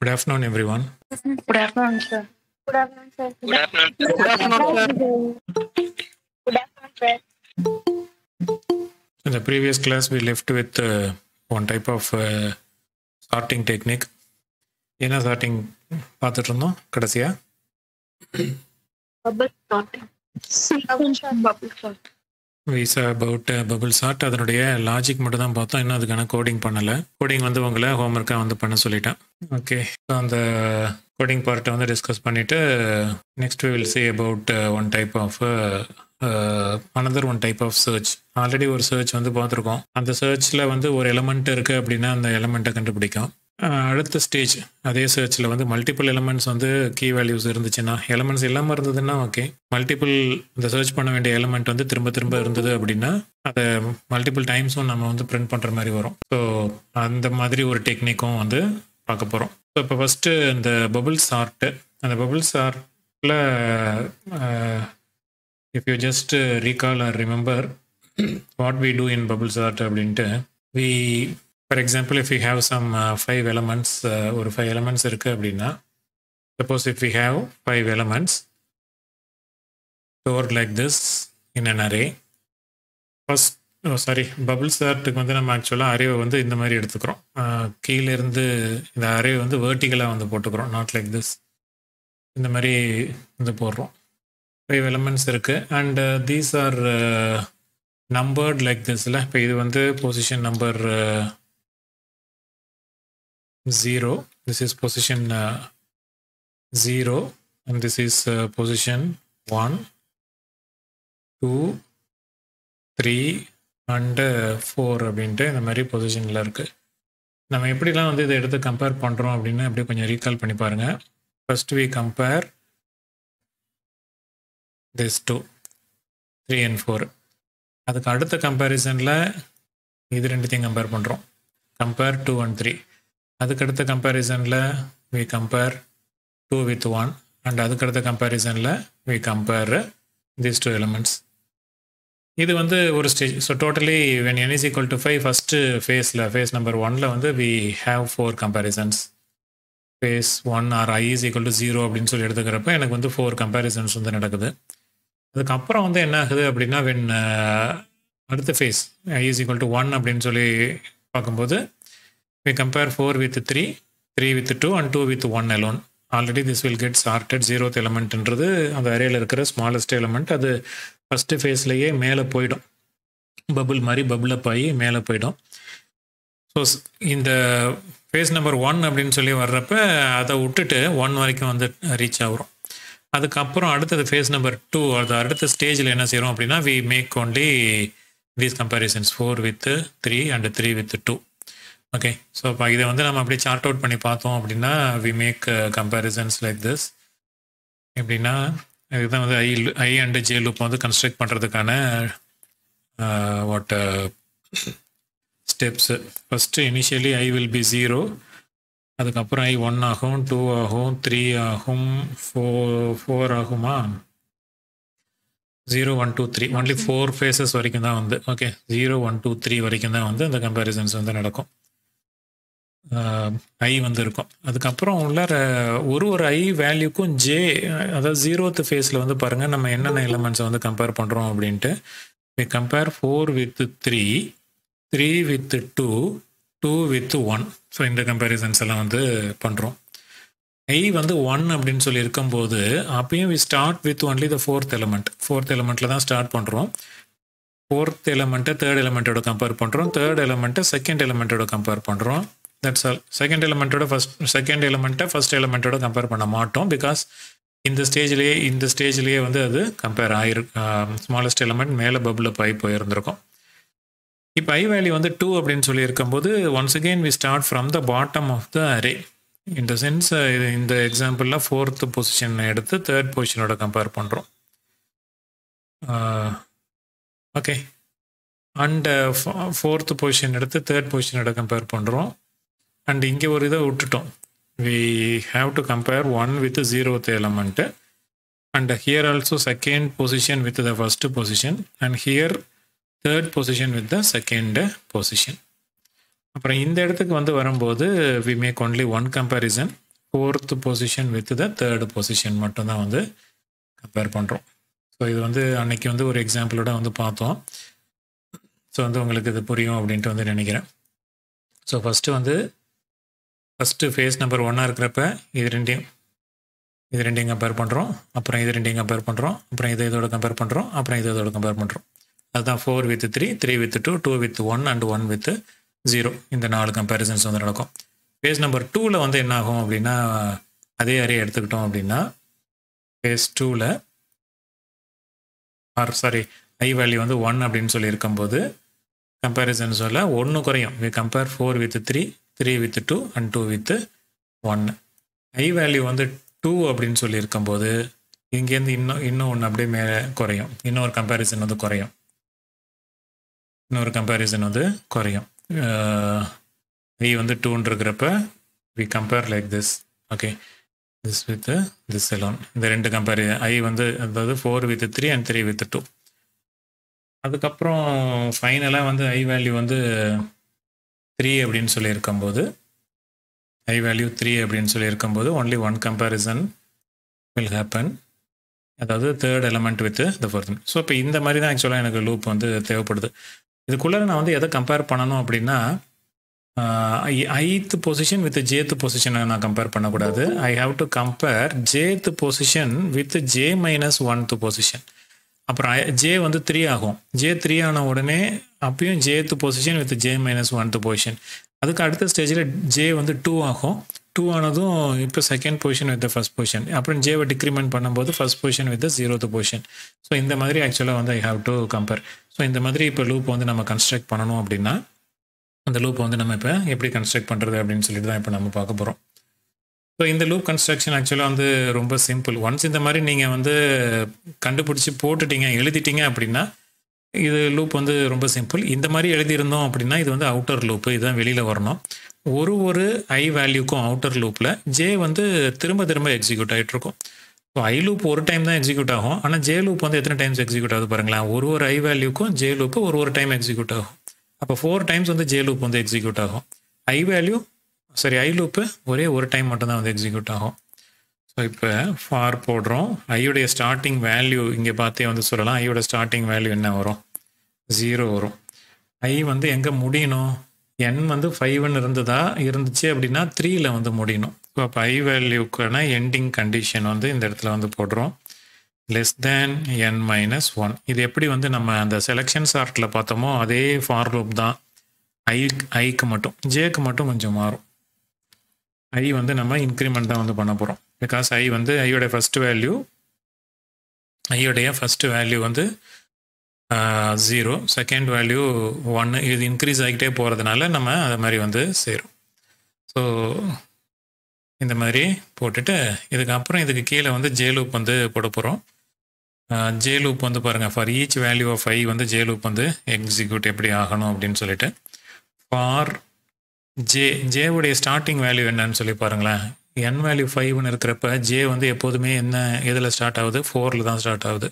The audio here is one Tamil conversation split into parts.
Good afternoon, everyone. Good afternoon, sir. Good afternoon, sir. Good afternoon. sir. Good afternoon, sir. Good afternoon, sir. In the previous class, we left with uh, one type of uh, sorting technique. என்ன சார்ட்டிங் பார்த்துட்டு இருந்தோம் கடைசியா Bubble sorting. Bubble sort. Visa about bubble sort அதனுடைய லாஜிக் மட்டும் தான் பார்த்தோம். இன்னும் அதுக்கான கோடிங் பண்ணலை. கோடிங் வந்து உங்களை ஹோம்ஒர்க்காக வந்து பண்ண சொல்லிட்டேன். ஓகே அந்த கோடிங் பார்ட்டை வந்து டிஸ்கஸ் பண்ணிவிட்டு next we will see about one type of another one type of search already ஒரு சர்ச் வந்து பார்த்துருக்கோம். அந்த சர்ச்சில் வந்து ஒரு எலமெண்ட் இருக்குது அப்படின்னா அந்த எலமெண்ட்டை கண்டுபிடிக்கும். அடுத்த ஸ்டேஜ் அதே சர்ச்சில் வந்து மல்டிபிள் எலமெண்ட்ஸ் வந்து கீ வேல்யூஸ் இருந்துச்சுன்னா எலமெண்ட்ஸ் இல்லாமல் இருந்ததுன்னா ஓகே மல்டிபிள் இந்த சர்ச் பண்ண வேண்டிய எலமெண்ட் வந்து திரும்ப திரும்ப இருந்தது அப்படின்னா அதை மல்டிபிள் டைம்ஸும் நம்ம வந்து பிரிண்ட் பண்ணுற மாதிரி வரும். ஸோ அந்த மாதிரி ஒரு டெக்னிக்கும் வந்து பார்க்க போகிறோம் ஸோ இப்போ ஃபஸ்ட்டு இந்த பபுள்ஸ் ஆர்ட்டு அந்த bubble ஆர்ட்டில் if you just recall or remember what we do in bubble sort அப்படின்ட்டு we for example if you have some five elements ஒரு ஃபைவ் எலமெண்ட்ஸ் இருக்குது அப்படின்னா suppose if you have five elements stored like this in an array. First sorry bubble சார்ட்டுக்கு வந்து நம்ம ஆக்சுவலாக அரேவை வந்து இந்த மாதிரி எடுத்துக்கிறோம். கீழேருந்து இருந்து இந்த அரே வந்து வேர்ட்டிக்கலாக வந்து போட்டுக்கிறோம். நாட் லைக் திஸ் இந்த மாதிரி வந்து போடுறோம். ஃபைவ் எலமெண்ட்ஸ் இருக்குது and these are numbered like திஸ்ல இப்போ இது வந்து position number zero this is position zero and this is position one two three and four அப்படின்ட்டு இந்த மாதிரி பொசிஷனில் இருக்குது நம்ம எப்படிலாம் வந்து இதை எடுத்து கம்பேர் பண்ணுறோம் அப்படின்னு அப்படியே கொஞ்சம் ரீகால் பண்ணி பாருங்கள் first we compare this two three and four அதுக்கு அடுத்த கம்பேரிசனில் இது ரெண்டுத்தையும் கம்பேர் பண்ணுறோம் கம்பேர் டூ அண்ட் த்ரீ அதுக்கு அடுத்த கம்பேரிசனில் we compare two with one and அதுக்கு அடுத்த கம்பேரிசனில் we compare these two elements இது வந்து ஒரு stage so totally when n is equal to five first ஃபேஸில் ஃபேஸ் நம்பர் ஒனில் வந்து we have four comparisons phase one or i is equal to zero அப்படின்னு சொல்லி எடுத்துக்கிறப்ப எனக்கு வந்து ஃபோர் கம்பேரிசன்ஸ் வந்து நடக்குது. அதுக்கப்புறம் வந்து என்ன ஆகுது அப்படின்னா வென் uh, அடுத்த phase I is equal to one அப்படின்னு சொல்லி பார்க்கும்போது we compare four with three three with two and two with one alone already this will get sorted zeroth எலமெண்ட்ன்றது அந்த அரேல இருக்கிற ஸ்மாலஸ்ட் எலமெண்ட் அது ஃபஸ்ட்டு ஃபேஸ்லேயே மேலே போயிடும். பபுள் மாதிரி பபுள் அப் ஆகி மேலே போயிடும். ஸோ இந்த ஃபேஸ் நம்பர் ஒன் அப்படின்னு சொல்லி வர்றப்ப அதை விட்டுட்டு ஒன் வரைக்கும் வந்து ரீச் ஆகிறோம். அதுக்கப்புறம் அடுத்தது ஃபேஸ் நம்பர் டூ அது அடுத்த ஸ்டேஜில் என்ன செய்கிறோம் அப்படின்னா we make only these comparisons four with three and three with two okay so இப்போ இதை வந்து நம்ம அப்படியே சார்ட் அவுட் பண்ணி பார்த்தோம் அப்படின்னா we make comparisons like this எப்படின்னா இதுதான் வந்து i i and j loop வந்து கன்ஸ்ட்ரக்ட் பண்ணுறதுக்கான what steps first initially i will be zero அதுக்கப்புறம் ஐ ஒன் ஆகும் டூ ஆகும் த்ரீ ஆகும் ஃபோர் ஃபோர் ஆகுமா? Zero one two three only four phases வரைக்கும் தான் வந்து okay zero one two three வரைக்கும் தான் வந்து அந்த கம்பேரிசன்ஸ் வந்து நடக்கும். ஐ வந்து இருக்கும் அதுக்கப்புறம் உள்ளார ஒரு ஒரு ஐ வேல்யூக்கும் ஜே அதாவது ஜீரோத்து ஃபேஸில் வந்து பாருங்கள் நம்ம என்னென்ன எலமெண்ட்ஸை வந்து கம்பேர் பண்ணுறோம் அப்படின்ட்டு. We compare four with three three with two two with one so இந்த கம்பேரிசன்ஸ் எல்லாம் வந்து பண்ணுறோம் ஐ வந்து ஒன் அப்படின்னு சொல்லி இருக்கும்போது அப்பயும் we start with only the fourth element fourth எலமெண்ட்டில் தான் ஸ்டார்ட் பண்ணுறோம் ஃபோர்த் எலமெண்ட்டை தேர்ட் எலமெண்ட்டோட கம்பேர் பண்ணுறோம் தேர்ட் எலமெண்ட்டை செகண்ட் எலமெண்ட்டோட கம்பேர் பண்ணுறோம் தட்ஸ் ஆல் செகண்ட் எலமெண்ட்டோட ஃபஸ்ட் செகண்ட் எலமெண்ட்டை ஃபஸ்ட் எலமெண்ட்டோட கம்பேர் பண்ண மாட்டோம் பிகாஸ் இந்த ஸ்டேஜ்லேயே இந்த ஸ்டேஜ்லேயே வந்து அது கம்பேர் ஆகிரு ஸ்மாலஸ்ட் எலமெண்ட் மேலே பபுள் அப் ஆகி போயிருந்திருக்கும். இப்போ ஐ வேல்யூ வந்து டூ அப்படின்னு சொல்லி இருக்கும்போது once again we start from the bottom of the array இந்த சென்ஸ் இது இந்த எக்ஸாம்பிளில் ஃபோர்த்து பொசிஷன் எடுத்து தேர்ட் பொசிஷனோட கம்பேர் பண்ணுறோம் ஓகே அண்ட் ஃபோர்த்து பொசிஷன் எடுத்து தேர்ட் பொசிஷனோட கம்பேர் பண்ணுறோம் அண்ட் இங்கே ஒரு இதை விட்டுட்டோம். We have to compare one with zeroth element and here also second position with the first position and here third position with the second position அப்புறம் இந்த இடத்துக்கு வந்து வரும்போது we make only one comparison fourth position with the third position மட்டும்தான் வந்து கம்பேர் பண்ணுறோம் ஸோ இது வந்து அன்னைக்கு வந்து ஒரு எக்ஸாம்பிளோட வந்து பார்த்தோம். ஸோ வந்து உங்களுக்கு இது புரியும் அப்படின்ட்டு வந்து நினைக்கிறேன். ஸோ ஃபஸ்ட்டு வந்து ஃபஸ்ட்டு ஃபேஸ் நம்பர் ஒன்னாக இருக்கிறப்ப இது ரெண்டையும் இது ரெண்டையும் கம்பேர் பண்ணுறோம் அப்புறம் இது ரெண்டையும் கம்பேர் பண்ணுறோம் அப்புறம் இதை இதோட கம்பேர் பண்ணுறோம் அப்புறம் இது இதோட கம்பேர் பண்ணுறோம் அதுதான் four with three three with two two with one and one with zero இந்த நாலு கம்பேரிசன்ஸ் வந்து நடக்கும். ஃபேஸ் நம்பர் டூவில் வந்து என்ன ஆகும் அப்படின்னா அதே அறையை எடுத்துக்கிட்டோம் அப்படின்னா ஃபேஸ் டூவில் ஆர் சாரி ஐ வேல்யூ வந்து ஒன் அப்படின்னு சொல்லி இருக்கும்போது கம்பேரிசன் சொல்ல ஒன்று குறையும். We compare four with three three with two and two with one i value வந்து டூ அப்படின்னு சொல்லி இருக்கும்போது இங்கேருந்து இன்னும் இன்னும் ஒன்று அப்படியே மேலே குறையும். இன்னொரு கம்பேரிசன் வந்து குறையும். இன்னொரு கம்பேரிசன் வந்து குறையும். ஐ வந்து டூன்றிருக்கிறப்ப we compare like this okay this with this alone இந்த ரெண்டு கம்பேரி ஐ வந்து அதாவது four with three and three with two அதுக்கப்புறம் ஃபைனலாக வந்து ஐ வேல்யூ வந்து த்ரீ அப்படின்னு சொல்லி இருக்கும்போது ஐ வேல்யூ த்ரீ அப்படின்னு சொல்லி இருக்கும்போது only one comparison will happen அதாவது third element with the fourth so இப்போ இந்த மாதிரி தான் ஆக்சுவலாக எனக்கு லூப் வந்து தேவைப்படுது. இதுக்குள்ளே நான் வந்து எதை கம்பேர் பண்ணணும் அப்படின்னா ஐத்து பொசிஷன் வித் ஜேத்து பொசிஷனை நான் கம்பேர் பண்ணக்கூடாது. I have to compare jth position with j minus oneth position அப்புறம் ஜே வந்து த்ரீ ஆகும். ஜே த்ரீ ஆன உடனே அப்பயும் jth position with j minus oneth position அதுக்கு அடுத்த ஸ்டேஜில் ஜே வந்து டூ ஆகும். டூ ஆனதும் இப்போ second position with first position அப்புறம் ஜேவை டிக்ரிமெண்ட் பண்ணும்போது first position with zeroth position so இந்த மாதிரி ஆக்சுவலாக வந்து I have to compare so இந்த மாதிரி இப்போ லூப் வந்து நம்ம கன்ஸ்ட்ரக்ட் பண்ணணும் அப்படின்னா அந்த லூப் வந்து நம்ம இப்போ எப்படி கன்ஸ்ட்ரக்ட் பண்ணுறது அப்படின்னு சொல்லிட்டு தான் இப்போ நம்ம பார்க்க போகிறோம் ஸோ இந்த லூப் கன்ஸ்ட்ரக்ஷன் ஆக்சுவலாக வந்து ரொம்ப சிம்பிள் ஒன்ஸ் இந்த மாதிரி நீங்கள் வந்து கண்டுபிடிச்சி போட்டுட்டீங்க எழுதிட்டீங்க அப்படின்னா இது லூப் வந்து ரொம்ப சிம்பிள் இந்த மாதிரி எழுதியிருந்தோம் அப்படின்னா இது வந்து அவுட்டர் லூப்பு இதுதான் வெளியில் வரணும். ஒரு ஒரு ஐ வேல்யூக்கும் அவுட்டர் லூப்பில் ஜே வந்து திரும்ப திரும்ப எக்ஸிக்யூட் ஆகிட்டு இருக்கும் ஸோ ஐ லூப் ஒரு டைம் தான் எக்ஸிக்யூட் ஆகும். ஆனால் ஜே லூப் வந்து எத்தனை டைம்ஸ் எக்ஸிக்யூட் ஆகுது பாருங்களேன். ஒரு ஒரு ஐ வேல்யூக்கும் ஜே லூப்பு ஒரு ஒரு டைம் எக்ஸிக்யூட் ஆகும். அப்போ ஃபோர் டைம்ஸ் வந்து ஜே லூப் வந்து எக்ஸிக்யூட் ஆகும். ஐ வேல்யூ சரி ஐ லூப்பு ஒரே ஒரு டைம் மட்டும்தான் வந்து எக்ஸிக்யூட் ஆகும். ஸோ இப்போ ஃபார் போடுறோம். ஐயுடைய ஸ்டார்டிங் வேல்யூ இங்கே பார்த்தே வந்து சொல்லலாம். ஐயோட ஸ்டார்டிங் வேல்யூ என்ன வரும்? ஜீரோ வரும். ஐ வந்து எங்கே முடியணும்? என் வந்து ஃபைவ்னு இருந்ததா? இருந்துச்சு அப்படின்னா த்ரீயில் வந்து முடியணும். ஸோ அப்போ ஐ வேல்யூக்கான எண்டிங் கண்டிஷன் வந்து இந்த இடத்துல வந்து போடுறோம். Less than n minus one இது எப்படி வந்து நம்ம அந்த செலெக்ஷன் சார்ட்டில் பார்த்தோமோ அதே ஃபார் லூப் தான். ஐ ஐக்கு மட்டும். ஜேக்கு மட்டும் கொஞ்சம் மாறும். ஐ வந்து நம்ம இன்க்ரிமெண்ட் தான் வந்து பண்ண போகிறோம் பிகாஸ் ஐ வந்து ஐயோடைய ஃபஸ்ட் வேல்யூ ஐயோடைய ஃபஸ்ட்டு வேல்யூ வந்து ஜீரோ செகண்ட் வேல்யூ ஒன்று இது இன்க்ரீஸ் ஆகிட்டே போகிறதுனால நம்ம அதை மாதிரி வந்து சேரும். ஸோ இந்த மாதிரி போட்டுட்டு இதுக்கப்புறம் இதுக்கு கீழே வந்து ஜே லூப் வந்து போட போகிறோம் ஜே லூப் வந்து பாருங்கள் for each value of i வந்து ஜே லூப் வந்து எக்ஸிக்யூட் எப்படி ஆகணும் அப்படின்னு சொல்லிட்டு ஃபார் ஜே ஜேவுடைய ஸ்டார்டிங் வேல்யூ என்னன்னு சொல்லி பாருங்களேன். என் வேல்யூ ஃபைவ்னு இருக்கிறப்ப ஜே வந்து எப்போதுமே என்ன எதில் ஸ்டார்ட் ஆகுது? ஃபோரில் தான் ஸ்டார்ட் ஆகுது.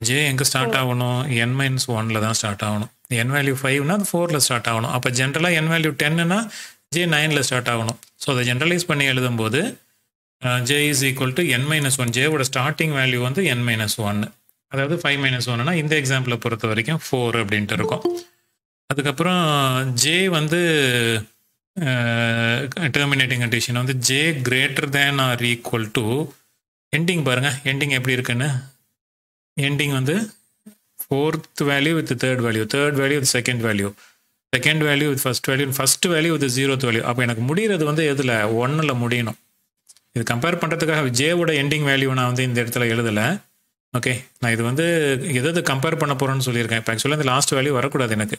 ஜே எங்கே ஸ்டார்ட் ஆகணும்? என் மைனஸ் ஒனில் தான் ஸ்டார்ட் ஆகணும். என் வேல்யூ ஃபைவ்னா அது ஃபோரில் ஸ்டார்ட் ஆகணும். அப்போ ஜென்ரலாக என் வேல்யூ டென்னுனா ஜே நைனில் ஸ்டார்ட் ஆகணும். ஸோ அதை ஜென்ரலைஸ் பண்ணி எழுதும்போது j is equal to n minus one ஜேவோட starting value வந்து என் மைனஸ் ஒன்று அதாவது ஃபைவ் மைனஸ் ஒன்னுனா இந்த எக்ஸாம்பிளை பொறுத்த வரைக்கும் ஃபோர் அப்படின்ட்டு இருக்கும். அதுக்கப்புறம் ஜே வந்து டெர்மினேட்டிங் கண்டிஷன் வந்து j greater than or equal to ending பாருங்கள் எண்டிங் எப்படி இருக்குன்னு? எண்டிங் வந்து fourth value with third value third value with second value second value with first value first value with zeroth value அப்போ எனக்கு முடிகிறது வந்து எதில்? ஒன்றில் முடியணும். இது கம்பேர் பண்ணுறதுக்காக ஜேவோட எண்டிங் வேல்யூ நான் வந்து இந்த இடத்துல எழுதலை. ஓகே நான் இது வந்து எதாவது கம்பேர் பண்ண போகிறேன்னு சொல்லியிருக்கேன். இப்போ ஆக்சுவலாக இந்த லாஸ்ட் வேல்யூ வரக்கூடாது எனக்கு.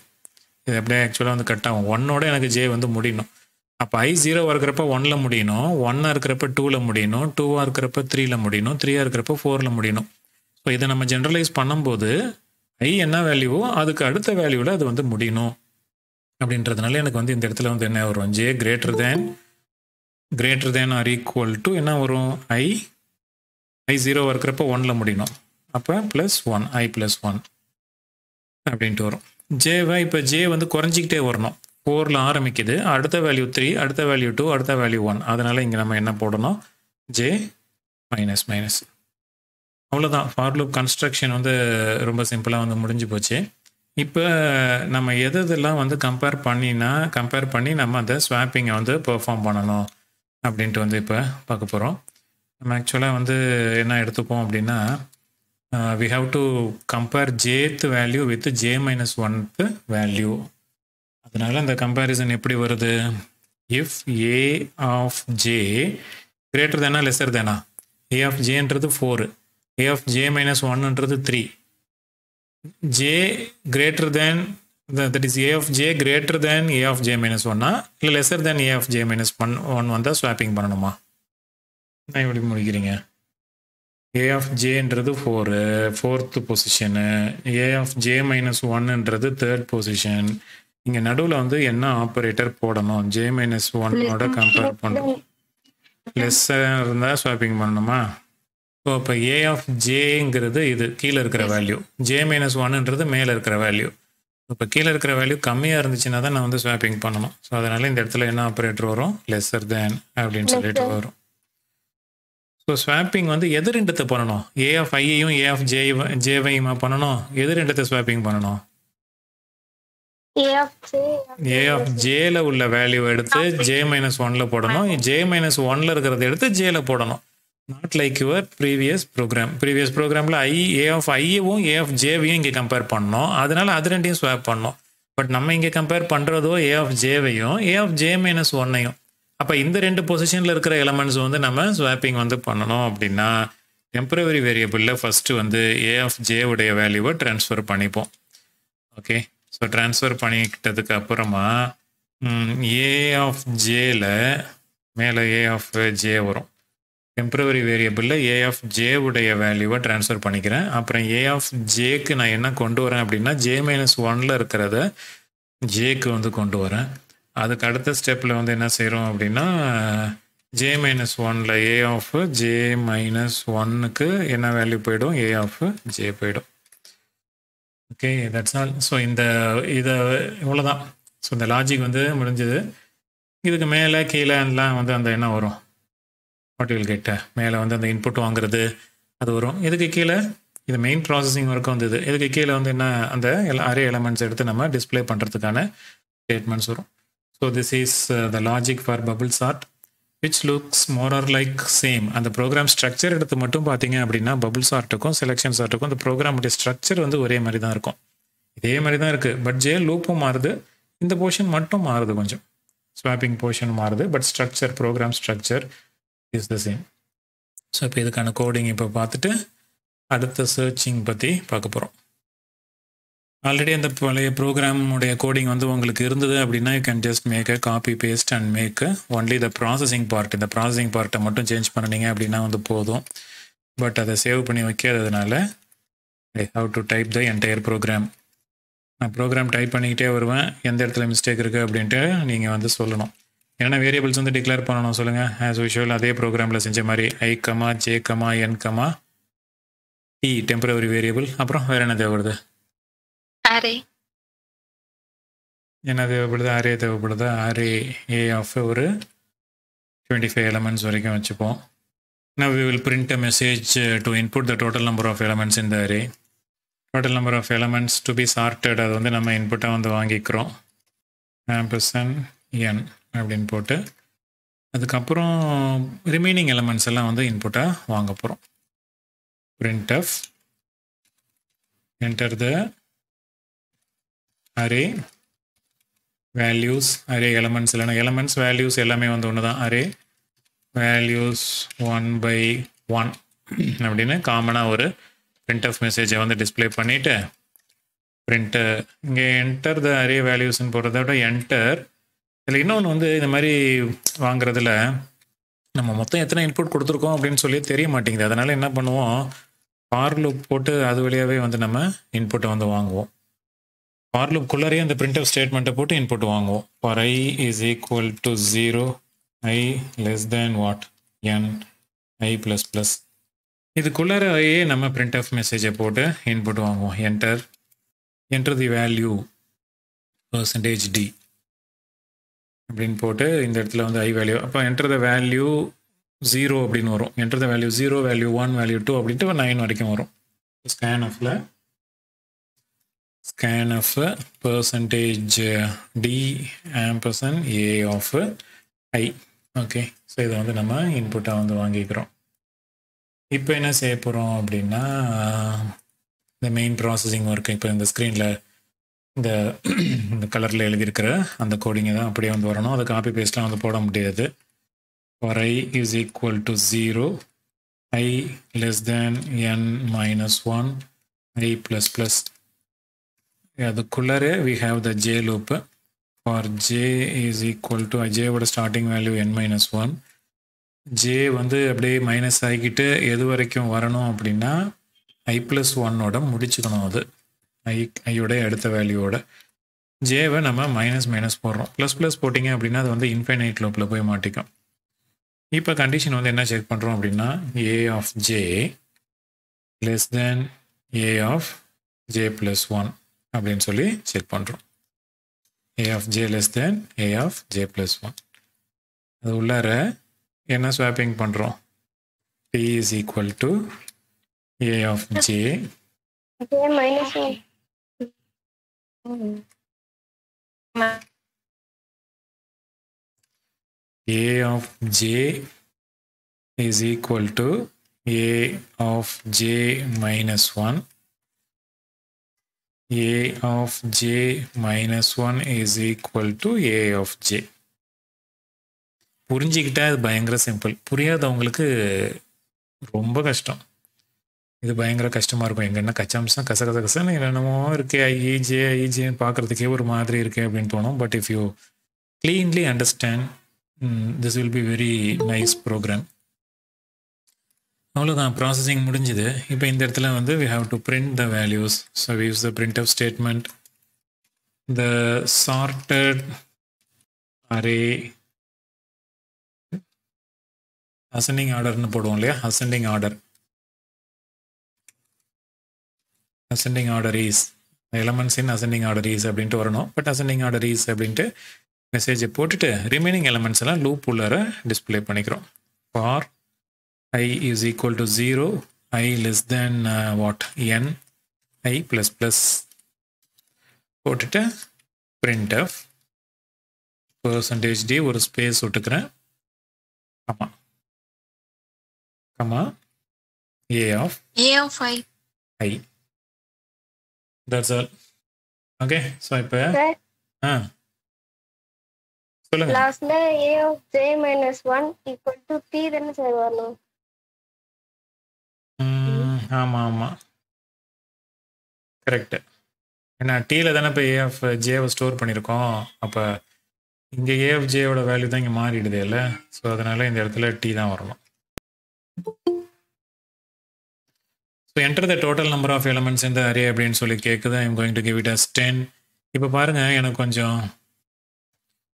இது அப்படியே ஆக்சுவலாக வந்து கட் ஆகும். ஒன்னோட எனக்கு ஜே வந்து முடியணும். அப்போ ஐ ஜீரோவாக இருக்கிறப்ப ஒன்னில் முடியணும். ஒன்னாக இருக்கிறப்ப டூவில் முடியணும். டூவாக இருக்கிறப்ப த்ரீயில் முடியணும். த்ரீயாக இருக்கிறப்ப ஃபோரில் முடியணும். ஸோ இதை நம்ம ஜென்ரலைஸ் பண்ணும்போது ஐ என்ன வேல்யூவோ அதுக்கு அடுத்த வேல்யூவில் அது வந்து முடியணும். அப்படின்றதுனால எனக்கு வந்து இந்த இடத்துல வந்து என்ன வரும்? J greater than greater than or equal to என்ன வரும்? ஐ ஐ ஜீரோவாக இருக்கிறப்ப ஒனில் முடியணும். அப்போ plus one i plus one அப்படின்ட்டு வரும். ஜேவை இப்போ ஜே வந்து குறைஞ்சிக்கிட்டே வரணும். ஃபோரில் ஆரம்பிக்குது. அடுத்த வேல்யூ த்ரீ அடுத்த வேல்யூ டூ அடுத்த வேல்யூ ஒன் அதனால் இங்கே நம்ம என்ன போடணும்? ஜே மைனஸ் மைனஸ் அவ்வளோதான் ஃபார்லூப் கன்ஸ்ட்ரக்ஷன் வந்து ரொம்ப சிம்பிளாக வந்து முடிஞ்சு போச்சு. இப்போ நம்ம எது எதெல்லாம் வந்து கம்பேர் பண்ணினா கம்பேர் பண்ணி நம்ம அந்த ஸ்வாப்பிங்கை வந்து பெர்ஃபார்ம் பண்ணணும் அப்படின்ட்டு வந்து இப்போ பார்க்க போகிறோம் நம்ம ஆக்சுவலாக வந்து என்ன எடுத்துப்போம் அப்படின்னா we have to compare jth value with J minus oneth value அதனால அந்த கம்பேரிசன் எப்படி வருது? If A of J greater Dena lesser தேனா ஏ of ஜேன்றது four A of J minus ஒன்னுன்றது three J greater than that is A of J greater than A of J minus ஒன்னா இல்லை lesser than A of J minus one one வந்தால் ஸ்வாப்பிங் பண்ணணுமா? நான் எப்படி முடிக்கிறீங்க? A of ஜேன்றது four fourth position A of J minus ஒன்னுன்றது third position இங்கே நடுவில் வந்து என்ன ஆப்ரேட்டர் போடணும்? ஜே மைனஸ் ஒன்னோட கம்பேர் பண்ணுறோம் லெஸ்ஸாக இருந்தால் ஸ்வாப்பிங் பண்ணணுமா? ஸோ இப்போ ஏ ஆஃப் ஜேங்கிறது இது கீழே இருக்கிற வேல்யூ ஜே மைனஸ் ஒன்னுன்றது மேலே இருக்கிற வேல்யூ இப்போ கீழே இருக்கிற வேல்யூ கம்மியாக இருந்துச்சுன்னா தான் நான் வந்து ஸ்வாப்பிங் பண்ணணும். ஸோ அதனால் இந்த இடத்துல என்ன ஆப்ரேட்டர் வரும்? லெஸ்ஸர் தேன் அப்படின்னு சொல்லிட்டு வரும். ஸோ ஸ்வாப்பிங் வந்து எது ரெண்டுத்தை பண்ணணும்? ஏ ஆஃப் ஐயையும் ஏ ஆஃப் ஜே ஜேவையுமா பண்ணணும்? எது ரெண்டுத்தை ஸ்வாப்பிங் பண்ணணும்? A of J. A of ஜேல உள்ள வேல்யூ எடுத்து ஜே மைனஸ் ஒன்ல போடணும். ஜே மைனஸ் ஒன்ல இருக்கிறத எடுத்து ஜேல போடணும். Not like your previous program previous ப்ரோக்ராமில் I A of ஐயவும் A of ஜேவையும் இங்கே கம்பேர் பண்ணோம். அதனால அது ரெண்டையும் ஸ்வாப் பண்ணோம். பட் நம்ம இங்கே கம்பேர் பண்ணுறதோ ஏ ஆஃப் ஜேவையும் ஏ ஆஃப் ஜே மைனஸ் ஒன்னையும் அப்போ இந்த ரெண்டு பொசிஷனில் இருக்கிற எலமெண்ட்ஸ் வந்து நம்ம ஸ்வாப்பிங் வந்து பண்ணணும் அப்படின்னா டெம்பரவரி வேரியபிளில் ஃபஸ்ட்டு வந்து ஏ ஆஃப் ஜே உடைய வேல்யூவை ட்ரான்ஸ்ஃபர் பண்ணிப்போம். ஓகே ஸோ ட்ரான்ஸ்ஃபர் பண்ணிக்கிட்டதுக்கு அப்புறமா ஏ ஆஃப் ஜேல மேலே ஏ ஆஃப் ஜே வரும். டெம்பரவரி வேரியபிளில் ஏ ஆஃப் ஜே உடைய வேல்யூவை ட்ரான்ஸ்ஃபர் பண்ணிக்கிறேன். அப்புறம் ஏ ஆஃப் ஜேக்கு நான் என்ன கொண்டு வரேன் அப்படின்னா ஜே மைனஸ் ஒனில் இருக்கிறத ஜேக்கு வந்து கொண்டு வரேன். அதுக்கு அடுத்த ஸ்டெப்பில் வந்து என்ன செய்கிறோம் அப்படின்னா ஜே மைனஸ் ஒனில் ஏ ஆஃப் ஜே மைனஸ் ஒன்னுக்கு என்ன வேல்யூ போயிடும்? ஏ ஆஃப் ஜே போயிடும். ஓகே தட்ஸ் ஆல் ஸோ இந்த இதை இவ்வளோதான் ஸோ இந்த லாஜிக் வந்து முடிஞ்சது. இதுக்கு மேலே கீழே வந்து அந்த என்ன வரும். வாட் வில் கெட்ட மேலே வந்து அந்த இன்புட் வாங்குறது அது வரும். இதுக்கு கீழே இது மெயின் ப்ராசஸிங் ஒர்க் வந்தது. இதுக்கு கீழே வந்து என்ன அந்த அரே எலமெண்ட்ஸ் எடுத்து நம்ம டிஸ்பிளே பண்ணுறதுக்கான ஸ்டேட்மெண்ட்ஸ் வரும். So this is the logic for bubble sort which looks more or like same அந்த ப்ரோக்ராம் ஸ்ட்ரக்சர் எடுத்து மட்டும் பார்த்தீங்க அப்படின்னா பபுள் சார்ட்டுக்கும் செலெக்ஷன் சார்ட்டுக்கும் அந்த ப்ரோக்ராமுடைய ஸ்ட்ரக்சர் வந்து ஒரே மாதிரி தான் இருக்கும். இதே மாதிரி தான் இருக்குது பட் ஜே லூப்பும் மாறுது. இந்த போர்ஷன் மட்டும் மாறுது கொஞ்சம். ஸ்வாப்பிங் போர்ஷன் மாறுது. But structure program structure is the same so இப்போ இதுக்கான கோடிங் இப்போ பார்த்துட்டு அடுத்த சர்ச்சிங் பற்றி பார்க்க போகிறோம் ஆல்ரெடி அந்த பழைய ப்ரோக்ராமுடைய கோடிங் வந்து உங்களுக்கு இருந்தது அப்படின்னா you can just make a copy paste and make only the processing part இந்த ப்ராசஸிங் பார்ட்டை மட்டும் சேஞ்ச் பண்ணினீங்க அப்படின்னா வந்து போதும். பட் அதை சேவ் பண்ணி வைக்காததுனால I have to type the entire program நான் ப்ரோக்ராம் டைப் பண்ணிக்கிட்டே வருவேன். எந்த இடத்துல மிஸ்டேக் இருக்குது அப்படின்ட்டு நீங்கள் வந்து சொல்லணும். ஏன்னா வேரியபிள்ஸ் வந்து டிக்ளேர் பண்ணணும் சொல்லுங்கள் ஆஸ் யூஷுவல் அதே ப்ரோக்ராமில் செஞ்ச மாதிரி I comma J comma N comma T temporary variable அப்புறம் வேறு என்ன தேவைப்படுது array என்ன தேவைப்படுது அரே தேவைப்படுது அரே ஏ ஆஃப் ஒரு டுவெண்ட்டி ஃபைவ் எலமெண்ட்ஸ் வரைக்கும் வச்சுப்போம். Now we will print a message uh, to input the total number of elements in the array. Total number of elements to be sorted அது வந்து நம்ம இன்புட்டாக வந்து வாங்கிக்கிறோம். ஆம்பர்சன் என் அப்படின்னு போட்டு அதுக்கப்புறம் ரிமைனிங் எலமெண்ட்ஸ் எல்லாம் வந்து இன்புட்டாக வாங்க போகிறோம் print of enter the array values array elements இல்லைனா எலமெண்ட்ஸ் வேல்யூஸ் எல்லாமே வந்து ஒன்று தான் array values one by one அப்படின்னு காமனாக ஒரு பிரிண்ட் ஆஃப் மெசேஜை வந்து டிஸ்ப்ளே பண்ணிவிட்டு பிரிண்ட்டு இங்கே என்டர் த அரே வேல்யூஸ்ன்னு போடுறத விட என்டர் இதில் இன்னொன்று வந்து இந்த மாதிரி வாங்குறதுல நம்ம மொத்தம் எத்தனை இன்புட் கொடுத்துருக்கோம் அப்படின்னு சொல்லி தெரிய மாட்டேங்குது. அதனால் என்ன பண்ணுவோம்? ஃபார் போட்டு அது வழியாகவே வந்து நம்ம இன்புட்டை வந்து வாங்குவோம். ஃபார் அந்த அந்த பிரிண்டப் ஸ்டேட்மெண்ட்டை போட்டு இன்புட் வாங்குவோம். For I is equal to zero I less than what N I plus plus இதுக்குள்ளாரையே நம்ம பிரிண்ட் ஆஃப் மெசேஜை போட்டு இன்புட் வாங்குவோம். Enter enter the value percentage D அப்படின்னு போட்டு இந்த இடத்துல வந்து ஐ வேல்யூ அப்போ என்டர் த வேல்யூ ஜீரோ அப்படின்னு வரும். Enter the value zero value one value two அப்படின்ட்டு நைன் வரைக்கும் வரும். ஸ்கேன் ஆஃபில் scan of percentage D ampersand A of I okay so இதை வந்து நம்ம இன்புட்டாக வந்து வாங்கிக்கிறோம். இப்போ என்ன செய்ய போகிறோம் அப்படின்னா இந்த மெயின் ப்ராசஸிங் ஒர்க் இப்போ இந்த ஸ்க்ரீனில் இந்த இந்த கலரில் எழுதியிருக்கிற அந்த கோடிங்கை தான் அப்படியே வந்து வரணும். அதை காப்பி பேஸ்ட்லாம் வந்து போட முடியாது. For I is equal to zero I less than N minus one I plus plus அதுக்குள்ளாரே we have the J loop for J is equal to ஜேவோட starting value N minus one J வந்து அப்படியே மைனஸ் ஆகிக்கிட்டு எது வரைக்கும் வரணும் அப்படின்னா ஐ ப்ளஸ் ஒன்னோட முடிச்சுக்கணும் அது. ஐ ஐயோட அடுத்த வேல்யூவோட ஜேவை நம்ம மைனஸ் மைனஸ் போடுறோம். ப்ளஸ் ப்ளஸ் போட்டிங்க அப்படின்னா அது வந்து இன்ஃபைனைட் லூப்பில் போய் மாட்டிக்கும். இப்போ கண்டிஷன் வந்து என்ன செக் பண்ணுறோம் அப்படின்னா A of J less than A of J plus one அப்படின்னு சொல்லி செக் பண்ணுறோம் A of J less than A of J plus one அது உள்ளார என்ன ஸ்வாப்பிங் பண்ணுறோம் T is equal to A of J a of j is equal to a of j minus 1 a of j minus 1 is equal to a of j. புரிஞ்சிக்கிட்டா இது பயங்கர சிம்பிள் புரியாதவங்களுக்கு ரொம்ப கஷ்டம். இது பயங்கர கஷ்டமாக இருக்கும். எங்கன்னா கச்சாம்சம் கச கச கசன்னு என்னென்னமோ இருக்கே ஐஜே ஐஜேன்னு e, பார்க்குறதுக்கே ஒரு மாதிரி இருக்கே அப்படின்னு தோணும். But if you cleanly understand this will be very nice program அவ்வளோதான் ப்ராசஸிங் முடிஞ்சுது. இப்போ இந்த இடத்துல வந்து we have to print the values so we use the print of statement the sorted array ascending ஆர்டர்னு போடுவோம் இல்லையா? Ascending order ascending order is elements in ascending order is அப்படின்ட்டு வரணும். பட் அசெண்டிங் ஆர்டர் இஸ் அப்படின்ட்டு மெசேஜை போட்டுட்டு ரிமைனிங் எலமெண்ட்ஸ் எல்லாம் லூப் உள்ளார டிஸ்பிளே பண்ணிக்கிறோம். For I is equal to zero I less than what N I plus plus போட்டுட்டு பிரிண்ட் ஆஃப் பர்சன்டேஜ் டி ஒரு ஸ்பேஸ் விட்டுக்கிறேன். Comma. Comma. A of A of I. I that's all okay so இப்போ ஆ. சொல்லுங்க. Lastல A of J minus one equal to T தானே சார் வரணும். ஆமாம். ஆமா ஆமா கரெக்ட் ஏன்னா டீல தானே இப்போ ஏஎஃப் ஜேவை ஸ்டோர் பண்ணியிருக்கோம். அப்போ இங்கே ஏஎஃப் ஜேவோட வேல்யூ தான் இங்கே மாறிடுது இல்லை? ஸோ அதனால இந்த இடத்துல டீ தான் வரணும். So enter the total number of elements இந்த அரே அப்படின்னு சொல்லி கேட்குது I'm going to give it as ten இப்போ பாருங்க எனக்கு கொஞ்சம்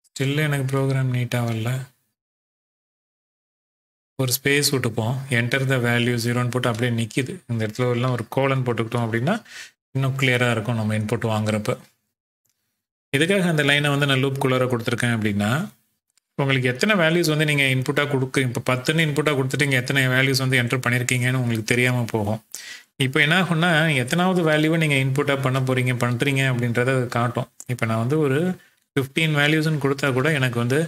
ஸ்டில்லு எனக்கு ப்ரோக்ராம் நீட்டாக வரல. ஒரு ஸ்பேஸ் விட்டுப்போம். என்டர் த வேல்யூ ஜீரோன்னு போட்டு அப்படியே நிற்கிது இந்த இடத்துல எல்லாம் ஒரு கோலன் போட்டுக்கிட்டோம் அப்படின்னா இன்னும் கிளியராக இருக்கும் நம்ம இன்புட் வாங்குறப்ப. எதுக்காக அந்த லைனை வந்து நான் லூப் குள்ளார கொடுத்துருக்கேன் அப்படின்னா உங்களுக்கு எத்தனை வேல்யூஸ் வந்து நீங்கள் இன்புட்டாக கொடுக்கு இப்போ பத்துன்னு இன்புட்டாக கொடுத்துட்டு இங்கே எத்தனை வேல்யூஸ் வந்து என்டர் பண்ணியிருக்கீங்கன்னு உங்களுக்கு தெரியாமல் போகும். இப்போ என்ன ஆகும்னா எத்தனாவது வேல்யூவை நீங்கள் இன்புட்டாக பண்ண போகிறீங்க பண்ணுறீங்க அப்படின்றத காட்டும். இப்போ நான் வந்து ஒரு ஃபிஃப்டீன் வேல்யூஸ்னு கொடுத்தா கூட எனக்கு வந்து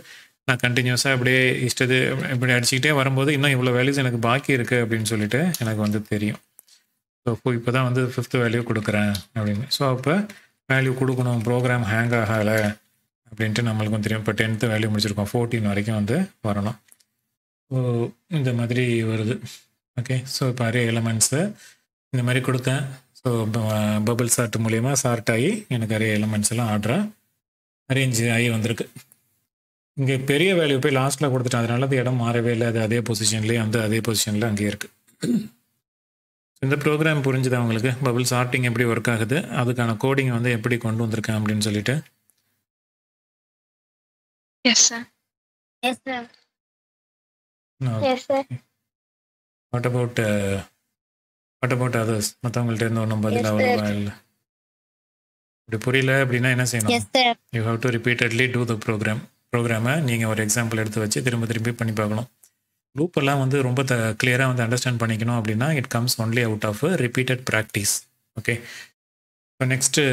நான் கண்டினியூஸாக அப்படியே இஷ்டது இப்படி அடிச்சுக்கிட்டே வரும்போது இன்னும் இவ்வளோ வேல்யூஸ் எனக்கு பாக்கி இருக்குது அப்படின்னு சொல்லிட்டு எனக்கு வந்து தெரியும். ஸோ இப்போ தான் வந்து ஃபிஃப்த் வேல்யூ கொடுக்குறேன் அப்படின்னு. ஸோ அப்போ வேல்யூ கொடுக்கணும் ப்ரோக்ராம் ஹேங் ஆகலை அப்படின்ட்டு நம்மளுக்கும் தெரியும். இப்போ டென்த்து வேல்யூ முடிச்சிருக்கோம் ஃபோர்டீன் வரைக்கும் வந்து வரணும். ஸோ இந்த மாதிரி வருது. ஓகே ஸோ இப்போ அரே எலமெண்ட்ஸு இந்த மாதிரி கொடுத்தேன். ஸோ பபிள் சார்ட் மூலிமா சார்ட் ஆகி எனக்கு அரே எலமெண்ட்ஸ் எல்லாம் ஆர்டராக அரேஞ்ச் ஆகி வந்திருக்கு. இங்கே பெரிய வேல்யூ போய் லாஸ்ட்டில் கொடுத்துட்டேன் அதனால அது இடம் மாறவே இல்லை அது அதே பொசிஷன்லேயே வந்து அதே பொசிஷனில் அங்கேயே இருக்குது இந்த ப்ரோக்ராம் புரிஞ்சுது அவங்களுக்கு பபிள் சார்ட்டிங் எப்படி ஒர்க் ஆகுது? அதுக்கான கோடிங் வந்து எப்படி கொண்டு வந்திருக்கேன் அப்படின்னு சொல்லிட்டு. What about what about others மற்றவங்கள்ட்ட இருந்து ஒன்றும் பதில். அவ்வளோவா இல்லை. இப்படி புரியல அப்படின்னா என்ன செய்யணும். You have to repeatedly do the program ப்ரோக்ராமை நீங்கள் ஒரு எக்ஸாம்பிள் எடுத்து வச்சு திரும்ப திரும்பி பண்ணி பார்க்கணும். லூப் எல்லாம் வந்து ரொம்ப த கிளியராக வந்து அண்டர்ஸ்டாண்ட் பண்ணிக்கணும் அப்படின்னா it comes only out of repeated practice okay இப்போ நெக்ஸ்ட்டு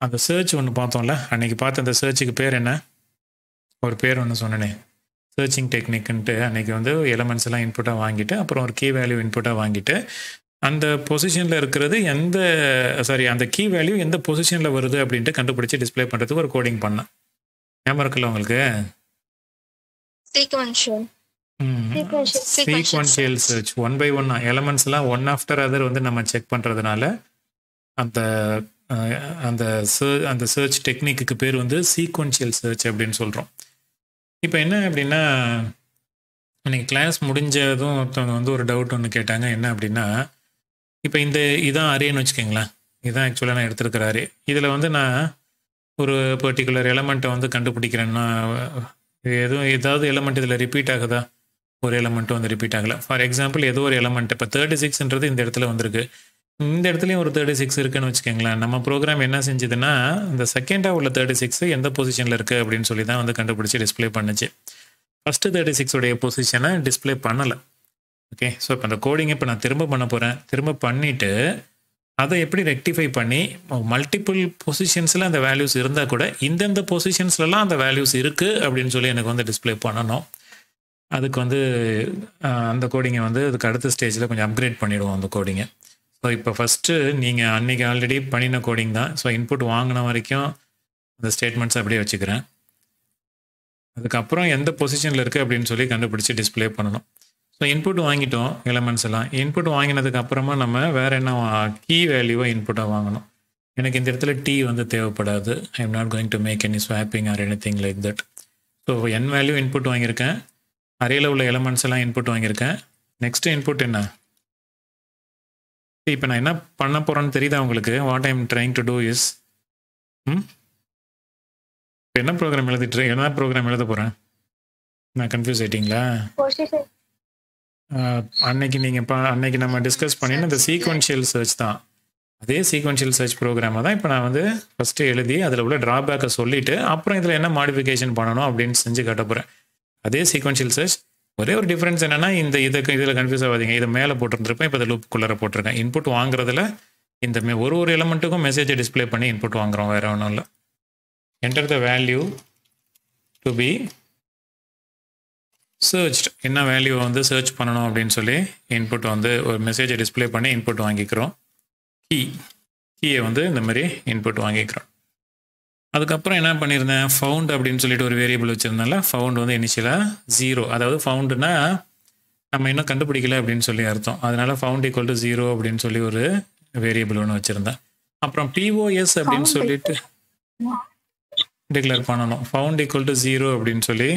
அந்த சர்ச் ஒன்று பார்த்தோம்ல? அன்றைக்கி பார்த்த அந்த சர்ச்சுக்கு பேர் என்ன? ஒரு பேர் ஒன்று சொன்னனே. சர்ச்சிங் டெக்னிக்ன்ட்டு அன்றைக்கி வந்து எலமெண்ட்ஸ் எல்லாம் இன்புட்டாக வாங்கிட்டு அப்புறம் ஒரு கீ வேல்யூ இன்புட்டாக வாங்கிட்டு அந்த பொசிஷனில் இருக்கிறது எந்த சாரி அந்த கீ வேல்யூ எந்த பொசிஷனில் வருது அப்படின்ட்டு கண்டுபிடிச்சி டிஸ்ப்ளே பண்ணுறதுக்கு ஒரு கோடிங் பண்ணேன். ஞாபகம் இருக்குல்ல உங்களுக்கு. Sequential. Sequential search one by ஒன்னா எலமெண்ட்ஸ்லாம் ஒன் ஆஃப்டர் அதர் வந்து நம்ம செக் பண்ணுறதுனால அந்த அந்த சர் அந்த சர்ச் டெக்னிக்கு பேர் வந்து சீக்வன்ஷியல் சர்ச் அப்படின்னு சொல்கிறோம் இப்போ என்ன அப்படின்னா இன்னைக்கு கிளாஸ் முடிஞ்சதும் ஒருத்தவங்க வந்து ஒரு டவுட் ஒன்று கேட்டாங்க என்ன அப்படின்னா இப்போ இந்த இதான் அரேன்னு வச்சுக்கோங்களேன். இதான் ஆக்சுவலாக நான் எடுத்திருக்கிற அரே இதில் வந்து நான் ஒரு பர்டிகுலர் எலமெண்ட்டை வந்து கண்டுபிடிக்கிறேன்னா எதுவும் ஏதாவது எலமெண்ட் இதில் ரிப்பீட் ஆகுதா? ஒரு எலமெண்ட்டும் வந்து ரிப்பீட் ஆகலை. ஃபார் எக்ஸாம்பிள் ஏதோ ஒரு எலமெண்ட் இப்போ தேர்ட்டி சிக்ஸ்ன்றது இந்த இடத்துல வந்திருக்கு. இந்த இடத்துலையும் ஒரு தேர்ட்டி சிக்ஸ் இருக்குன்னு வச்சுக்கோங்களேன். நம்ம ப்ரோக்ராம் என்ன செஞ்சதுன்னா இந்த செகண்டாக உள்ள தேர்ட்டி சிக்ஸ் எந்த பொசிஷனில் இருக்குது அப்படின்னு சொல்லி தான் வந்து கண்டுபிடிச்சி டிஸ்ப்ளே பண்ணுச்சு. ஃபஸ்ட்டு தேர்ட்டி சிக்ஸோடைய பொசிஷனை டிஸ்ப்ளே பண்ணலை. ஓகே ஸோ இப்போ அந்த கோடிங் இப்போ நான் திரும்ப பண்ண போகிறேன் திரும்ப பண்ணிவிட்டு அதை எப்படி ரெக்டிஃபை பண்ணி மல்டிபிள் பொசிஷன்ஸில் அந்த வேல்யூஸ் இருந்தால் கூட இந்தந்த பொசிஷன்ஸ்லலாம் அந்த வேல்யூஸ் இருக்குது அப்படின்னு சொல்லி எனக்கு வந்து டிஸ்ப்ளே பண்ணணும். அதுக்கு வந்து அந்த கோடிங்கை வந்து அதுக்கு அடுத்த ஸ்டேஜில் கொஞ்சம் அப்கிரேட் பண்ணிவிடுவோம் அந்த கோடிங்கை ஸோ இப்போ ஃபஸ்ட்டு நீங்கள் அன்றைக்கி ஆல்ரெடி பண்ணின கோடிங் தான். ஸோ இன்புட் வாங்கின வரைக்கும் அந்த ஸ்டேட்மெண்ட்ஸ் அப்படியே வச்சுக்கிறேன். அதுக்கப்புறம் எந்த பொசிஷனில் இருக்குது அப்படின்னு சொல்லி கண்டுபிடிச்சி டிஸ்ப்ளே பண்ணணும். ஸோ இன்புட் வாங்கிட்டோம் எலமெண்ட்ஸ் எல்லாம். இன்புட் வாங்கினதுக்கு அப்புறமா நம்ம வேறு என்ன கீ வேல்யூவை இன்புட்டாக வாங்கணும். எனக்கு இந்த இடத்துல டி வந்து தேவைப்படாது. I am not going to make any swapping or any thing like that so N value input வாங்கியிருக்கேன். அரையில் உள்ள எலமெண்ட்ஸ் எல்லாம் இன்புட் வாங்கியிருக்கேன். நெக்ஸ்ட் இன்புட் என்ன? இப்போ நான் என்ன பண்ண போகிறேன்னு தெரியுதா உங்களுக்கு? What I'm trying to do is hmm இப்போ என்ன ப்ரோக்ராம் எழுதிட்டு என்ன ப்ரோக்ராம் எழுத போகிறேன் நான் கன்ஃபியூஸ் ஆயிட்டிங்களா? அன்னைக்கு நீங்கள் பா அன்னைக்கு நம்ம டிஸ்கஸ் பண்ணின இந்த சீக்வன்ஷியல் சர்ச் தான். அதே சீக்வன்ஷியல் சர்ச் ப்ரோக்ராமை தான் இப்போ நான் வந்து ஃபஸ்ட்டு எழுதி அதில் உள்ள ட்ராபேக்கை சொல்லிவிட்டு அப்புறம் இதில் என்ன மாடிஃபிகேஷன் பண்ணணும் அப்படின்னு செஞ்சு காட்ட போகிறேன் அதே சீக்வன்ஷியல் சர்ச் ஒரே ஒரு டிஃப்ரென்ஸ் என்னன்னா இந்த இதுக்கு இதில் கன்ஃபியூஸ் ஆகாதீங்க. இதை மேலே போட்டிருந்திருப்பேன் இப்போ இதை லூப்புக்குள்ளார போட்டிருக்கேன். இன்புட் வாங்குறதுல இந்த மே- ஒரு ஒரு எலமெண்ட்டுக்கும் மெசேஜை டிஸ்ப்ளே பண்ணி இன்புட் வாங்குறோம் வேற ஒன்றும் இல்லை. Enter the value to be searched என்ன வேல்யூ வந்து சர்ச் பண்ணணும் அப்படின்னு சொல்லி இன்புட் வந்து ஒரு மெசேஜை டிஸ்ப்ளே பண்ணி இன்புட் வாங்கிக்கிறோம். கீ கீயை வந்து இந்த மாதிரி இன்புட் வாங்கிக்கிறோம். அதுக்கப்புறம் என்ன பண்ணியிருந்தேன்? ஃபவுண்ட் அப்படின்னு சொல்லிட்டு ஒரு வேரியபிள் வச்சுருந்தால ஃபவுண்ட் வந்து இனிஷியலாக ஜீரோ அதாவது ஃபவுண்டுனா நம்ம இன்னும் கண்டுபிடிக்கல அப்படின்னு சொல்லி அர்த்தம். அதனால ஃபவுண்ட் ஈக்குவல் டு ஜீரோ அப்படின்னு சொல்லி ஒரு வேரியபிள் ஒன்று வச்சுருந்தேன். அப்புறம் பிஓஎஸ் அப்படின்னு சொல்லிட்டு டிக்ளேர் பண்ணணும். ஃபவுண்ட் ஈக்குவல் டு ஜீரோ அப்படின்னு சொல்லி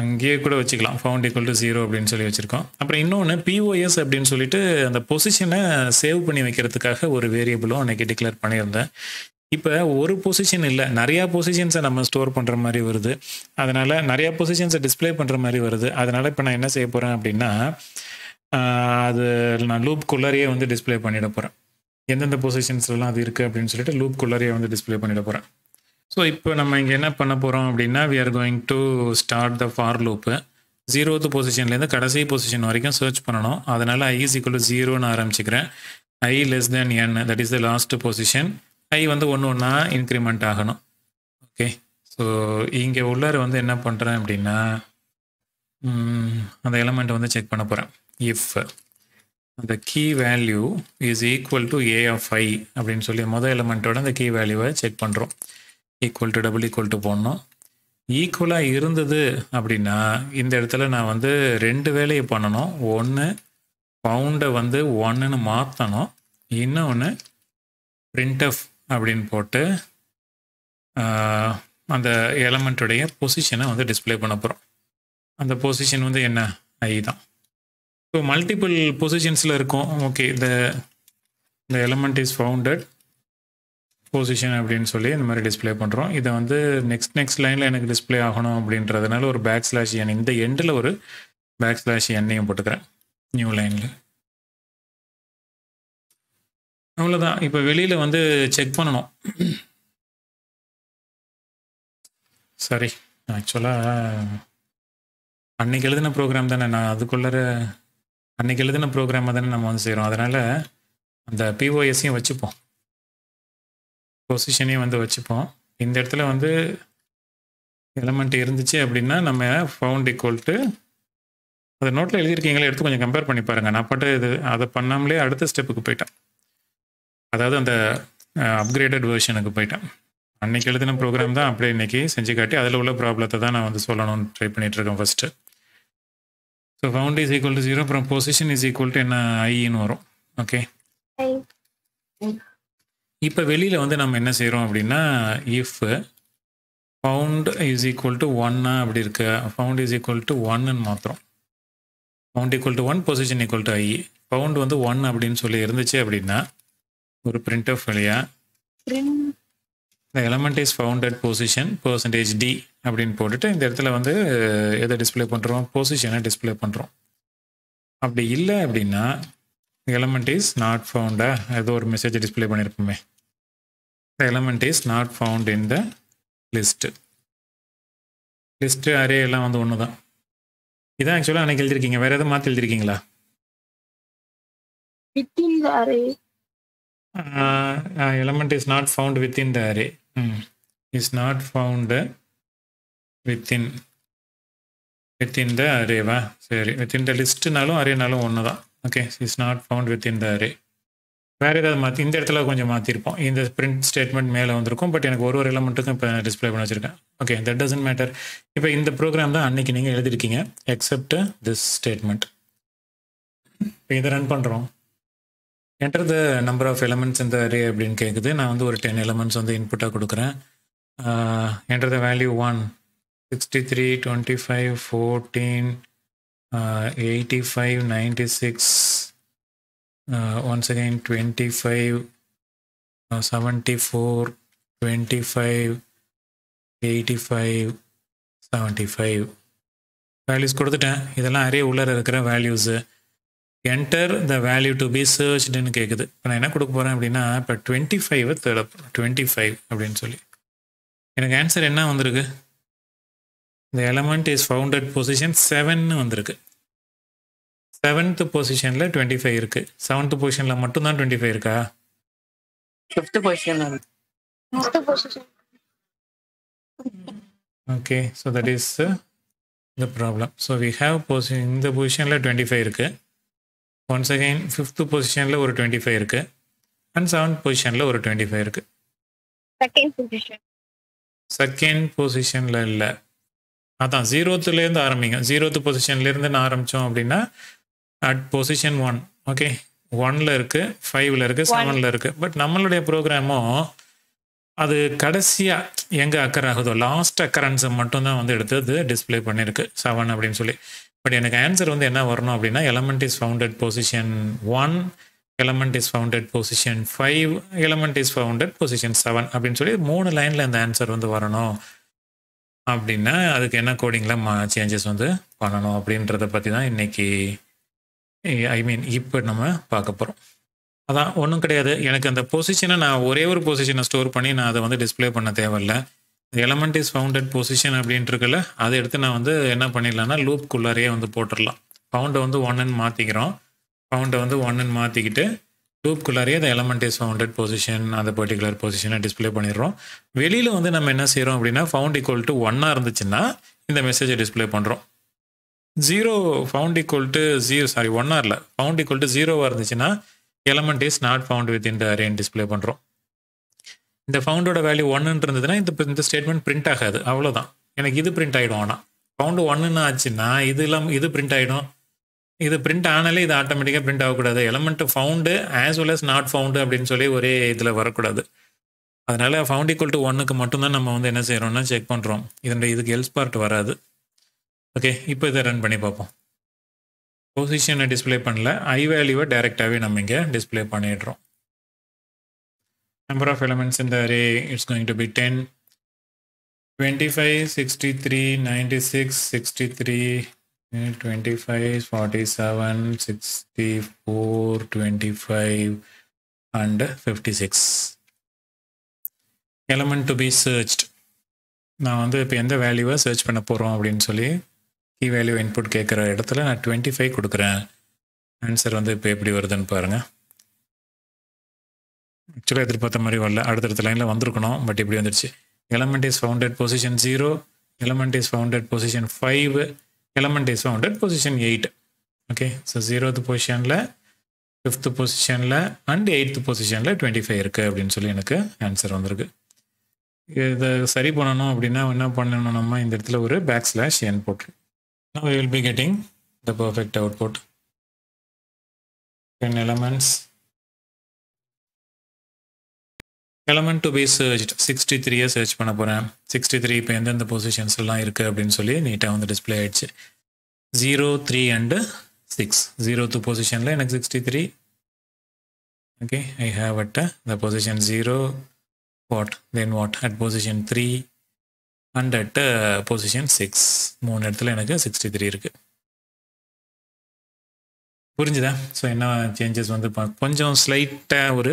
அங்கேயே கூட வச்சுக்கலாம். ஃபவுண்ட் ஈக்குவல் டு ஜீரோ அப்படின்னு சொல்லி வச்சுருக்கோம். அப்புறம் இன்னொன்று பிஓஎஸ் அப்படின்னு சொல்லிட்டு அந்த பொசிஷனை சேவ் பண்ணி வைக்கிறதுக்காக ஒரு வேரியபிளும் அன்னைக்கு டிக்ளேர் பண்ணியிருந்தேன். இப்போ ஒரு பொசிஷன் இல்லை. நிறையா பொசிஷன்ஸை நம்ம ஸ்டோர் பண்ணுற மாதிரி வருது. அதனால் நிறையா பொசிஷன்ஸை டிஸ்ப்ளே பண்ணுற மாதிரி வருது. அதனால் இப்போ நான் என்ன செய்ய போகிறேன் அப்படின்னா அது நான் லூப் குள்ளரையே வந்து டிஸ்பிளே பண்ணிட போகிறேன் எந்தெந்த பொசிஷன்ஸ்லாம் அது இருக்குது அப்படின்னு சொல்லிட்டு லூப் குள்ளரையே வந்து டிஸ்ப்ளே பண்ணிட போகிறேன் ஸோ இப்போ நம்ம இங்கே என்ன பண்ண போகிறோம் அப்படின்னா we are going to start the for loop zeroth பொசிஷன்லேருந்து கடைசி பொசிஷன் வரைக்கும் சர்ச் பண்ணணும். அதனால் ஐ இஸ் ஈக்குவல் ஜீரோன்னு ஆரம்பிச்சுக்கிறேன். I less than N that is the last position I வந்து ஒன்று ஒன்றா இன்க்ரிமெண்ட் ஆகணும். ஓகே ஸோ இங்கே உள்ளார வந்து என்ன பண்ணுறேன் அப்படின்னா அந்த எலமெண்ட்டை வந்து செக் பண்ண போகிறேன் இஃப் அந்த key value is equal to A of I அப்படின்னு சொல்லி மொதல் எலமெண்ட்டோட அந்த கீ வேல்யூவை செக் பண்ணுறோம் equal to double equal to போடணும். ஈக்குவலாக இருந்தது அப்படின்னா இந்த இடத்துல நான் வந்து ரெண்டு வேலையை பண்ணணும். ஒன்று பவுண்டை வந்து ஒன்றுன்னு மாற்றணும் இன்னொன்று பிரிண்டஃப் அப்படின்னு போட்டு அந்த எலமெண்ட்டுடைய பொசிஷனை வந்து டிஸ்ப்ளே பண்ண போகிறோம் அந்த பொசிஷன் வந்து என்ன? ஐ தான். ஸோ மல்டிபிள் பொசிஷன்ஸில் இருக்கும். ஓகே இந்த இந்த எலமெண்ட் இஸ் ஃபவுண்டட் பொசிஷன் அப்படின்னு சொல்லி இந்த மாதிரி டிஸ்ப்ளே பண்ணுறோம் இதை வந்து நெக்ஸ்ட் நெக்ஸ்ட் லைனில் எனக்கு டிஸ்ப்ளே ஆகணும் அப்படின்றதுனால ஒரு பேக் ஸ்லாஷ் என் இந்த எண்டில் ஒரு பேக் ஸ்லாஷ் எண்ணையும் போட்டுக்கிறேன். நியூ லைனில் அவ்வளோதான் இப்போ வெளியில் வந்து செக் பண்ணணும். சாரி ஆக்சுவலாக அன்னைக்கு எழுதின ப்ரோக்ராம் தானே. நான் அதுக்குள்ளார அன்னைக்கு எழுதின ப்ரோக்ராமை தானே நம்ம வந்து செய்கிறோம் அதனால் அந்த பிஓஎஸையும் வச்சுப்போம். பொசிஷனையும் வந்து வச்சுப்போம். இந்த இடத்துல வந்து எலமெண்ட் இருந்துச்சு அப்படின்னா நம்ம ஃபவுண்ட் ஈக்குவல் டு அந்த நோட்டில் எழுதியிருக்கீங்களே எடுத்து கொஞ்சம் கம்பேர் பண்ணி பாருங்கள் நான் பாட்டு இது அதை பண்ணாமலே அடுத்த ஸ்டெப்புக்கு போயிட்டேன். அதாவது அந்த அப்கிரேடட் வெர்ஷனுக்கு போயிட்டேன். அன்னைக்கு எழுதின ப்ரோக்ராம் தான் அப்படியே இன்னைக்கு செஞ்சு காட்டி அதில் உள்ள ப்ராப்ளத்தை தான் நான் வந்து சொல்லணும்னு ட்ரை பண்ணிட்டு இருக்கேன் first so found is equal to zero அப்புறம் பொசிஷன் இஸ் ஈக்குவல் டு என்ன ஐன்னு வரும். ஓகே இப்போ வெளியில் வந்து நம்ம என்ன செய்கிறோம் அப்படின்னா if found is equal to ஒன்னா அப்படி இருக்கு ஃபவுண்ட் இஸ் ஈக்குவல் டு ஒன்னு மாத்திரம் found equal to one position equal to I found வந்து ஒன் அப்படின்னு சொல்லி இருந்துச்சு அப்படின்னா ஒரு பிரிண்ட் ஆஃப் வழியா இந்த element is found at position percentage D அப்படின்னு போட்டுட்டு இந்த இடத்துல வந்து எதை டிஸ்பிளே பண்ணுறோம் பொசிஷனை டிஸ்ப்ளே பண்ணுறோம் அப்படி இல்லை அப்படின்னா எலமெண்ட் இஸ் நாட் ஃபவுண்டா ஏதோ ஒரு மெசேஜ் டிஸ்ப்ளே பண்ணியிருப்போமே the element is not found in the list. List array எல்லாம் வந்து ஒன்று தான் இதான் ஆக்சுவலாக அன்னைக்கு எழுதிருக்கீங்க வேறு எதாவது மாற்றி எழுதிருக்கீங்களா Within the array. Element is not found within the array is not found within within the அரேவா சரி வித்தின் த லிஸ்ட்டுனாலும் அரேனாலும் ஒன்று தான் okay is not found within the array வேறு ஏதாவது மாற்றி இந்த இடத்துல கொஞ்சம் மாற்றிருப்போம் இந்த பிரிண்ட் ஸ்டேட்மெண்ட் மேலே வந்திருக்கும். பட் எனக்கு ஒரு ஒரு எலமெண்ட்டுக்கும் இப்போ டிஸ்ப்ளே பண்ணி வச்சுருக்கேன். ஓகே தட் டசன்ட் மேட்டர் இப்போ இந்த ப்ரோக்ராம் தான் அன்னைக்கு நீங்கள் எழுதிருக்கீங்க எக்ஸப்ட் திஸ் ஸ்டேட்மெண்ட் இப்போ இதை ரன் பண்ணுறோம் enter the number of elements இந்த அரே அப்படின்னு கேட்குது நான் வந்து ஒரு டென் எலமெண்ட்ஸ் வந்து இன்புட்டாக கொடுக்குறேன். Enter the value one sixty three twenty five fourteen eighty five ninety six Uh, once again 25 uh, 74 25 85 75 values கொடுத்துட்டேன். இதெல்லாம் அரே உள்ளே இருக்கிற values enter the value to be சர்ச்டுன்னு கேட்குது இப்போ நான் என்ன கொடுக்க போகிறேன் அப்படின்னா இப்போ twenty five third twenty five அப்படின்னு சொல்லி. எனக்கு ஆன்சர் என்ன வந்திருக்கு? இந்த எலமெண்ட் இஸ் ஃபவுண்டட் பொசிஷன் செவன்னு வந்திருக்கு. செவன்த் பொசிஷனில் டுவெண்ட்டி ஃபைவ் இருக்குது செவன்த் பொசிஷனில் மட்டும்தான் டுவெண்ட்டி ஃபைவ் இருக்கா fifth position. Okay so that is the problem so we have பொசி இந்த பொசிஷனில் டுவெண்ட்டி ஃபைவ் இருக்குது ஒன்ஸ் அகைன் ஃபிஃப்த்து பொசிஷனில் ஒரு டுவெண்ட்டி ஃபைவ் இருக்குது அண்ட் செவன்த் பொசிஷனில் ஒரு டுவெண்ட்டி ஃபைவ் position. செகண்ட் பொசிஷனில் இல்லை. அதான் ஜீரோத்துலேருந்து ஆரம்பிங்க. ஜீரோத்து பொசிஷன்லேருந்து நான் ஆரம்பித்தோம் அப்படின்னா அட் பொசிஷன் ஒன் ஓகே ஒன்ல இருக்குது ஃபைவ்ல இருக்குது செவனில் இருக்குது பட் நம்மளுடைய ப்ரோக்ராமும் அது கடைசியாக எங்கே அக்கர் ஆகுதோ லாஸ்ட் அக்கரன்ஸை மட்டும்தான் வந்து எடுத்து அது டிஸ்ப்ளே பண்ணியிருக்கு செவன் அப்படின்னு சொல்லி. பட் எனக்கு ஆன்சர் வந்து என்ன வரணும் அப்படின்னா element is founded position one element is founded position five element is founded position seven அப்படின்னு சொல்லி மூணு லைனில் இந்த ஆன்சர் வந்து வரணும். அப்படின்னா அதுக்கு என்ன கோடிங்கில் மா சேஞ்சஸ் வந்து பண்ணணும் அப்படின்றத பற்றி தான் இன்னைக்கு ஐ மீன் இப்போ நம்ம பார்க்க போகிறோம் அதான் ஒன்றும் கிடையாது. எனக்கு அந்த பொசிஷனை நான் ஒரே ஒரு பொசிஷனை ஸ்டோர் பண்ணி நான் அதை வந்து டிஸ்ப்ளே பண்ண தேவையில்ல. எலமெண்ட் இஸ் ஃபவுண்டட் பொசிஷன் அப்படின்ட்டுருக்குல்ல அதை எடுத்து நான் வந்து என்ன பண்ணிடலாம்னா லூப்குள்ளாரையே வந்து போட்டுடலாம். ஃபவுண்டை வந்து ஒன்னுன்னு மாற்றிக்கிறோம் ஃபவுண்டை வந்து ஒன்னுன்னு மாற்றிக்கிட்டு லூப்குள்ளாரையே அந்த எலமெண்ட் இஸ் ஃபவுண்டட் பொசிஷன் அந்த பர்டிகுலர் பொசிஷனை டிஸ்ப்ளே பண்ணிடுறோம். வெளியில் வந்து நம்ம என்ன செய்கிறோம் அப்படின்னா ஃபவுண்ட் ஈக்குவல் டு ஒன்னாக இருந்துச்சுன்னா இந்த மெசேஜை டிஸ்ப்ளே பண்ணுறோம் zero found equal to zero sorry one இல்லை ஃபவுண்ட் ஈக்குவல் டு ஜீரோவாக இருந்துச்சுன்னா element is not found with இந்த அரேன் டிஸ்ப்ளே பண்ணுறோம் இந்த ஃபவுண்டோட வேல்யூ ஒன்னுன்னு இருந்ததுன்னா இந்த இந்த ஸ்டேட்மெண்ட் பிரிண்ட் ஆகாது. அவ்வளோதான் எனக்கு இது பிரிண்ட் ஆகிடும் ஆனால் ஃபவுண்டு ஒன்றுன்னு ஆச்சுன்னா இது இல்லாமல் இது பிரிண்ட் ஆகிடும் இது பிரிண்ட் ஆனாலே இது ஆட்டோமேட்டிக்காக பிரிண்ட் ஆகக்கூடாது. Element found as well as not found அப்படின்னு சொல்லி ஒரே இதில் வரக்கூடாது. அதனால் ஃபவுண்ட் ஈக்குவல் டு ஒன்னுக்கு மட்டும்தான் நம்ம வந்து என்ன செய்கிறோம்னா செக் பண்ணுறோம் இதோட இதுக்கு எல்ஸ் பார்ட் வராது. ஓகே இப்போ இதை ரன் பண்ணி பார்ப்போம். பொசிஷனை டிஸ்பிளே பண்ணல. ஐ வேல்யூவை டைரெக்டாகவே நம்ம இங்கே டிஸ்பிளே பண்ணிடுறோம். நம்பர் ஆஃப் எலமெண்ட்ஸ் இந்த array it's going to be ten twenty five sixty three ninety six sixty three twenty five forty seven sixty four twenty five and fifty six element to be searched நான் வந்து இப்போ எந்த வேல்யூவை சர்ச் பண்ண போகிறோம் அப்படின்னு சொல்லி கீ வேல்யூ இன்புட் கேட்குற இடத்துல நான் டுவெண்ட்டி ஃபைவ் கொடுக்குறேன். ஆன்சர் வந்து இப்போ எப்படி வருதுன்னு பாருங்கள் ஆக்சுவலாக எதிர்பார்த்த மாதிரி வரல. அடுத்தடுத்த லைனில் வந்திருக்கணும். பட் இப்படி வந்துடுச்சு. Element is founded position zero element is founded position five element is founded position eight okay so zeroth பொசிஷனில் ஃபிஃப்த்து பொசிஷனில் அண்ட் எயித்து பொசிஷனில் டுவெண்ட்டி ஃபைவ் இருக்குது அப்படின்னு சொல்லி எனக்கு ஆன்சர் வந்திருக்கு. இதை சரி பண்ணணும் அப்படின்னா என்ன பண்ணணும் நம்ம இந்த இடத்துல ஒரு பேக் ஸ்லாஷ் என் போட்டுருக்கு now we will be getting the perfect output. 10 elements. Element to be searched. 63 search பண்ண போகிறேன் சிக்ஸ்டி த்ரீ இப்போ எந்தெந்த பொசிஷன்ஸ் எல்லாம் இருக்குது அப்படின்னு சொல்லி நீட்டாக வந்து டிஸ்பிளே ஆயிடுச்சு. Zero three and six zero two பொசிஷனில் எனக்கு sixty three okay I have at the position zero what then what at position three and at position six மூணு இடத்துல எனக்கு சிக்ஸ்டி த்ரீ இருக்குது புரிஞ்சுதா? ஸோ என்ன சேஞ்சஸ் வந்து கொஞ்சம் ஸ்லைட்டாக ஒரு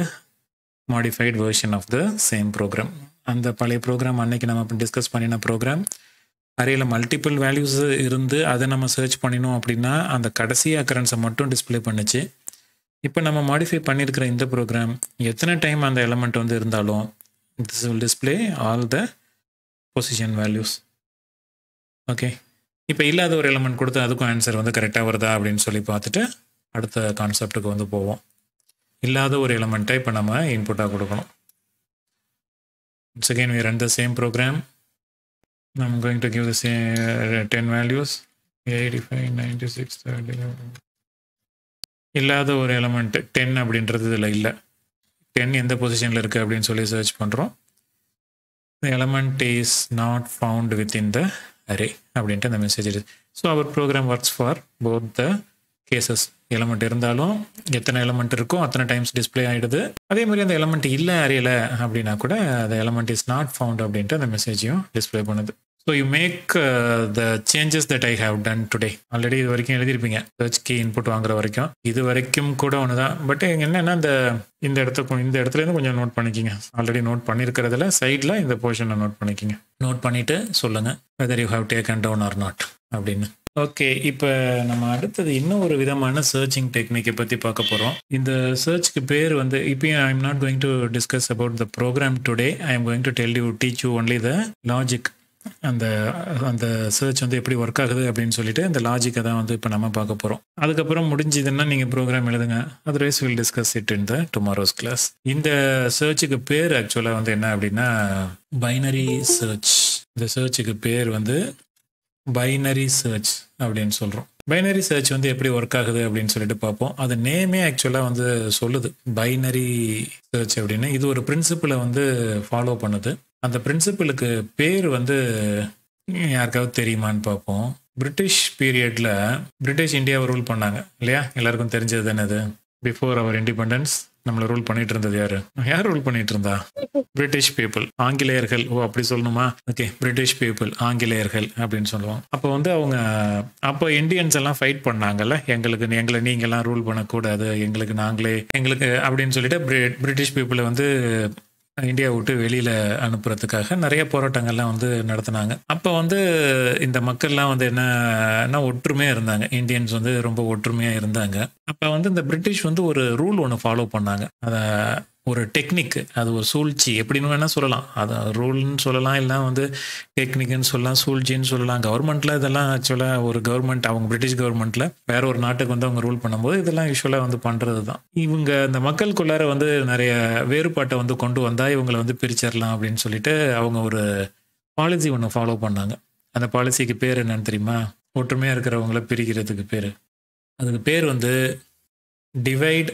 modified version of the same program அந்த பழைய ப்ரோக்ராம் அன்னைக்கு நம்ம டிஸ்கஸ் பண்ணின ப்ரோக்ராம் அறையில் மல்டிபிள் வேல்யூஸ் இருந்து அதை நம்ம சர்ச் பண்ணினோம் அப்படின்னா அந்த கடைசி அக்கரன்ஸை மட்டும் டிஸ்ப்ளே பண்ணுச்சு. இப்போ நம்ம மாடிஃபை பண்ணியிருக்கிற இந்த ப்ரோக்ராம் எத்தனை டைம் அந்த எலமெண்ட் வந்து இருந்தாலும் this will display all the position values okay இப்போ இல்லாத ஒரு எலமெண்ட் கொடுத்து அதுக்கும் ஆன்சர் வந்து கரெக்டாக வருதா அப்படின்னு சொல்லி பார்த்துட்டு அடுத்த கான்செப்ட்டுக்கு வந்து போவோம். இல்லாத ஒரு எலமெண்ட்டை இப்போ நம்ம இன்புட்டாக கொடுக்கணும். Once we run the same program program. I'm going to give the same uh, 10 values. 85 96 30 இல்லாத ஒரு எலமெண்ட் டென் அப்படின்றது இதில் இல்லை. டென் எந்த பொசிஷனில் இருக்குது அப்படின்னு சொல்லி சர்ச் பண்ணுறோம் the element is not found within the array அப்படின்ட்டு அந்த மெசேஜ் இருக்கு. So our program works for both the cases element இருந்தாலும் எத்தனை எலமெண்ட் இருக்கோ அத்தனை டைம்ஸ் டிஸ்ப்ளே ஆகிடுது அதே மாதிரி அந்த எலமெண்ட் இல்லை அறையில் அப்படின்னா கூட அந்த எலமெண்ட் இஸ் நாட் ஃபவுண்ட் அப்படின்ட்டு அந்த மெசேஜையும் டிஸ்ப்ளே பண்ணுது. So you make the changes that I have done today already இது வரைக்கும் எழுதியிருப்பீங்க. சர்ச் கீ இன்புட் வாங்குற வரைக்கும். இது வரைக்கும் கூட ஒன்று தான். பட் என்னென்னா இந்த இந்த இடத்துக்கு இந்த இடத்துலேருந்து கொஞ்சம் நோட் பண்ணிக்கிங்க. ஆல்ரெடி நோட் பண்ணியிருக்கிறதுல சைடில் இந்த போர்ஷனை நோட் பண்ணிக்கிங்க. நோட் பண்ணிவிட்டு சொல்லுங்கள் whether you have taken down or not அப்படின்னு. ஓகே இப்போ நம்ம அடுத்தது இன்னும் ஒரு விதமான சர்ச்சிங் டெக்னிக்கை பற்றி பார்க்க போகிறோம் இந்த சர்ச்சுக்கு பேர் வந்து இப்பயும் I am not going to discuss about the program today I am going to tell you teach you only the logic அந்த அந்த சர்ச் வந்து எப்படி ஒர்க் ஆகுது அப்படின்னு சொல்லிட்டு இந்த லாஜிக்கை தான் வந்து இப்போ நம்ம பார்க்க போகிறோம் அதுக்கப்புறம் முடிஞ்சதுன்னா நீங்கள் ப்ரோக்ராம் எழுதுங்க. Otherwise will discuss it in the tomorrow's class இந்த சர்ச்சுக்கு பேர் ஆக்சுவலாக வந்து என்ன அப்படின்னா பைனரி சர்ச் இந்த சர்ச்சுக்கு பேர் வந்து பைனரி சர்ச் அப்படின்னு சொல்கிறோம் பைனரி சர்ச் வந்து எப்படி ஒர்க் ஆகுது அப்படின்னு சொல்லிட்டு பார்ப்போம். அது நேமே ஆக்சுவலாக வந்து சொல்லுது. பைனரி சர்ச் அப்படின்னு இது ஒரு பிரின்சிபிளை வந்து ஃபாலோ பண்ணுது. அந்த பிரின்சிபிளுக்கு பேர் வந்து யாருக்காவது தெரியுமான்னு பார்ப்போம். பிரிட்டிஷ் பீரியட்ல பிரிட்டிஷ் இந்தியாவை ரூல் பண்ணாங்க இல்லையா? எல்லாருக்கும் தெரிஞ்சது தானே அது? பிஃபோர் அவர் இண்டிபெண்டன்ஸ் நம்மளை ரூல் பண்ணிட்டு இருந்தது யாரு? யார் ரூல் பண்ணிட்டு இருந்தா? பிரிட்டிஷ் பீப்புள் ஆங்கிலேயர்கள். ஓ அப்படி சொல்லணுமா? ஓகே பிரிட்டிஷ் பீப்புள் ஆங்கிலேயர்கள் அப்படின்னு சொல்லுவோம். அப்போ வந்து அவங்க அப்போ இந்தியன்ஸ் எல்லாம் ஃபைட் பண்ணாங்கல்ல? எங்களுக்கு எங்களை நீங்கெல்லாம் ரூல் பண்ணக்கூடாது. எங்களுக்கு நாங்களே எங்களுக்கு அப்படின்னு சொல்லிட்டு பிரிட்டிஷ் பீப்புளை வந்து இந்தியா விட்டு வெளியில் அனுப்புறதுக்காக நிறைய போராட்டங்கள்லாம் வந்து நடத்தினாங்க. அப்போ வந்து இந்த மக்கள்லாம் வந்து என்ன ஒற்றுமையாக இருந்தாங்க. இந்தியன்ஸ் வந்து ரொம்ப ஒற்றுமையாக இருந்தாங்க. அப்போ வந்து இந்த பிரிட்டிஷ் வந்து ஒரு ரூல் ஒன்று ஃபாலோ பண்ணாங்க. அதை ஒரு டெக்னிக் அது ஒரு சூழ்ச்சி எப்படின்னு வேணால் சொல்லலாம். அது ரூல்னு சொல்லலாம் இல்லை வந்து டெக்னிக்னு சொல்லலாம் சூழ்ச்சின்னு சொல்லலாம். கவர்மெண்ட்டில் இதெல்லாம் ஆக்சுவலாக ஒரு கவர்மெண்ட் அவங்க பிரிட்டிஷ் கவர்மெண்ட்டில் வேற ஒரு நாட்டுக்கு வந்து அவங்க ரூல் பண்ணும்போது இதெல்லாம் யூஸ்வலாக வந்து பண்ணுறது தான். இவங்க இந்த மக்களுக்குள்ளார வந்து நிறைய வேறுபாட்டை வந்து கொண்டு வந்தால் இவங்களை வந்து பிரிச்சிடலாம் அப்படின்னு சொல்லிட்டு அவங்க ஒரு பாலிசி ஒன்று ஃபாலோ பண்ணாங்க. அந்த பாலிசிக்கு பேர் என்னன்னு தெரியுமா? ஒற்றுமையாக இருக்கிறவங்கள பிரிக்கிறதுக்கு பேர். அதுக்கு பேர் வந்து டிவைட்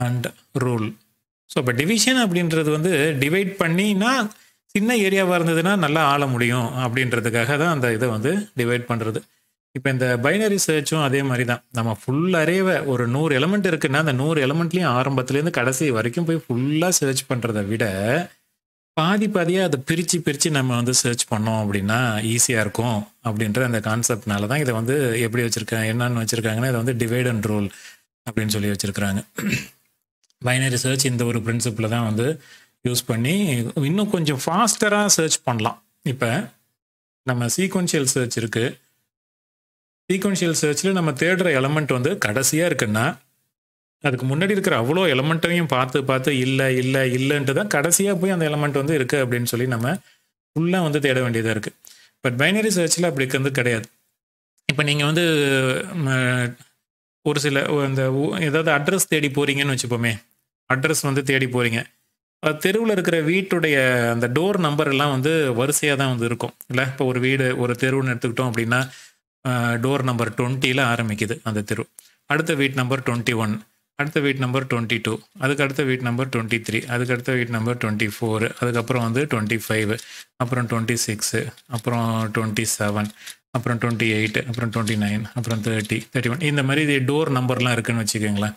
அண்ட் ரூல் ஸோ இப்போ டிவிஷன் அப்படின்றது வந்து டிவைட் பண்ணினா சின்ன ஏரியாவாக இருந்ததுன்னா நல்லா ஆள முடியும் அப்படின்றதுக்காக தான் அந்த இதை வந்து டிவைட் பண்ணுறது இப்போ இந்த பைனரி சர்ச்சும் அதே மாதிரி தான். நம்ம ஃபுல் அரேவை ஒரு நூறு எலமெண்ட் இருக்குன்னா அந்த நூறு எலமெண்ட்லேயும் ஆரம்பத்துலேருந்து கடைசி வரைக்கும் போய் ஃபுல்லாக சர்ச் பண்ணுறதை விட பாதி பாதியாக அதை பிரித்து பிரித்து நம்ம வந்து சர்ச் பண்ணோம் அப்படின்னா ஈஸியாக இருக்கும் அப்படின்ற அந்த கான்செப்ட்னால தான் இதை வந்து எப்படி வச்சுருக்காங்க என்னென்னு வச்சுருக்காங்கன்னா இதை வந்து டிவைட் அண்ட் ரூல் அப்படின்னு சொல்லி வச்சுருக்குறாங்க. பைனரி சர்ச் இந்த ஒரு பிரின்சிப்பில் தான் வந்து யூஸ் பண்ணி இன்னும் கொஞ்சம் ஃபாஸ்டராக சர்ச் பண்ணலாம். இப்போ நம்ம சீக்வன்ஷியல் சர்ச் இருக்குது சீக்வன்ஷியல் சர்ச்சில் நம்ம தேடுற எலமெண்ட் வந்து கடைசியாக இருக்குன்னா அதுக்கு முன்னாடி இருக்கிற அவ்வளோ எலமெண்ட்டையும் பார்த்து பார்த்து இல்லை இல்லை இல்லைன்ட்டு தான் கடைசியாக போய் அந்த எலமெண்ட் வந்து இருக்குது அப்படின்னு சொல்லி நம்ம ஃபுல்லாக வந்து தேட வேண்டியதாக இருக்குது பட் பைனரி சர்ச்சில் அப்படி வந்து கிடையாது. இப்போ நீங்கள் வந்து ஒரு சில அந்த ஏதாவது அட்ரஸ் தேடி போகிறீங்கன்னு வச்சுப்போமே. அட்ரஸ் வந்து தேடி போகிறீங்க தெருவில் இருக்கிற வீட்டுடைய அந்த டோர் நம்பர் எல்லாம் வந்து வரிசையாக தான் வந்து இருக்கும். இல்லை இப்போ ஒரு வீடு ஒரு தெருவுன்னு எடுத்துக்கிட்டோம் அப்படின்னா டோர் நம்பர் டுவெண்ட்டியில் ஆரம்பிக்குது அந்த தெரு. அடுத்த வீட் நம்பர் டுவெண்ட்டி ஒன் அடுத்த வீட் நம்பர் டுவெண்ட்டி டூ அதுக்கு அடுத்த வீட் நம்பர் டுவெண்ட்டி த்ரீ அதுக்கு அடுத்த வீட் நம்பர் டுவெண்ட்டி ஃபோர் அதுக்கப்புறம் வந்து டுவெண்ட்டி ஃபைவ் அப்புறம் டுவெண்ட்டி சிக்ஸு அப்புறம் டுவெண்ட்டி செவன் அப்புறம் டுவெண்ட்டி எயிட் அப்புறம் டுவெண்ட்டி நைன் அப்புறம் தேர்ட்டி தேர்ட்டி ஒன் இந்த மாதிரி இது டோர் நம்பர்லாம் இருக்குன்னு வச்சுக்கோங்களேன்.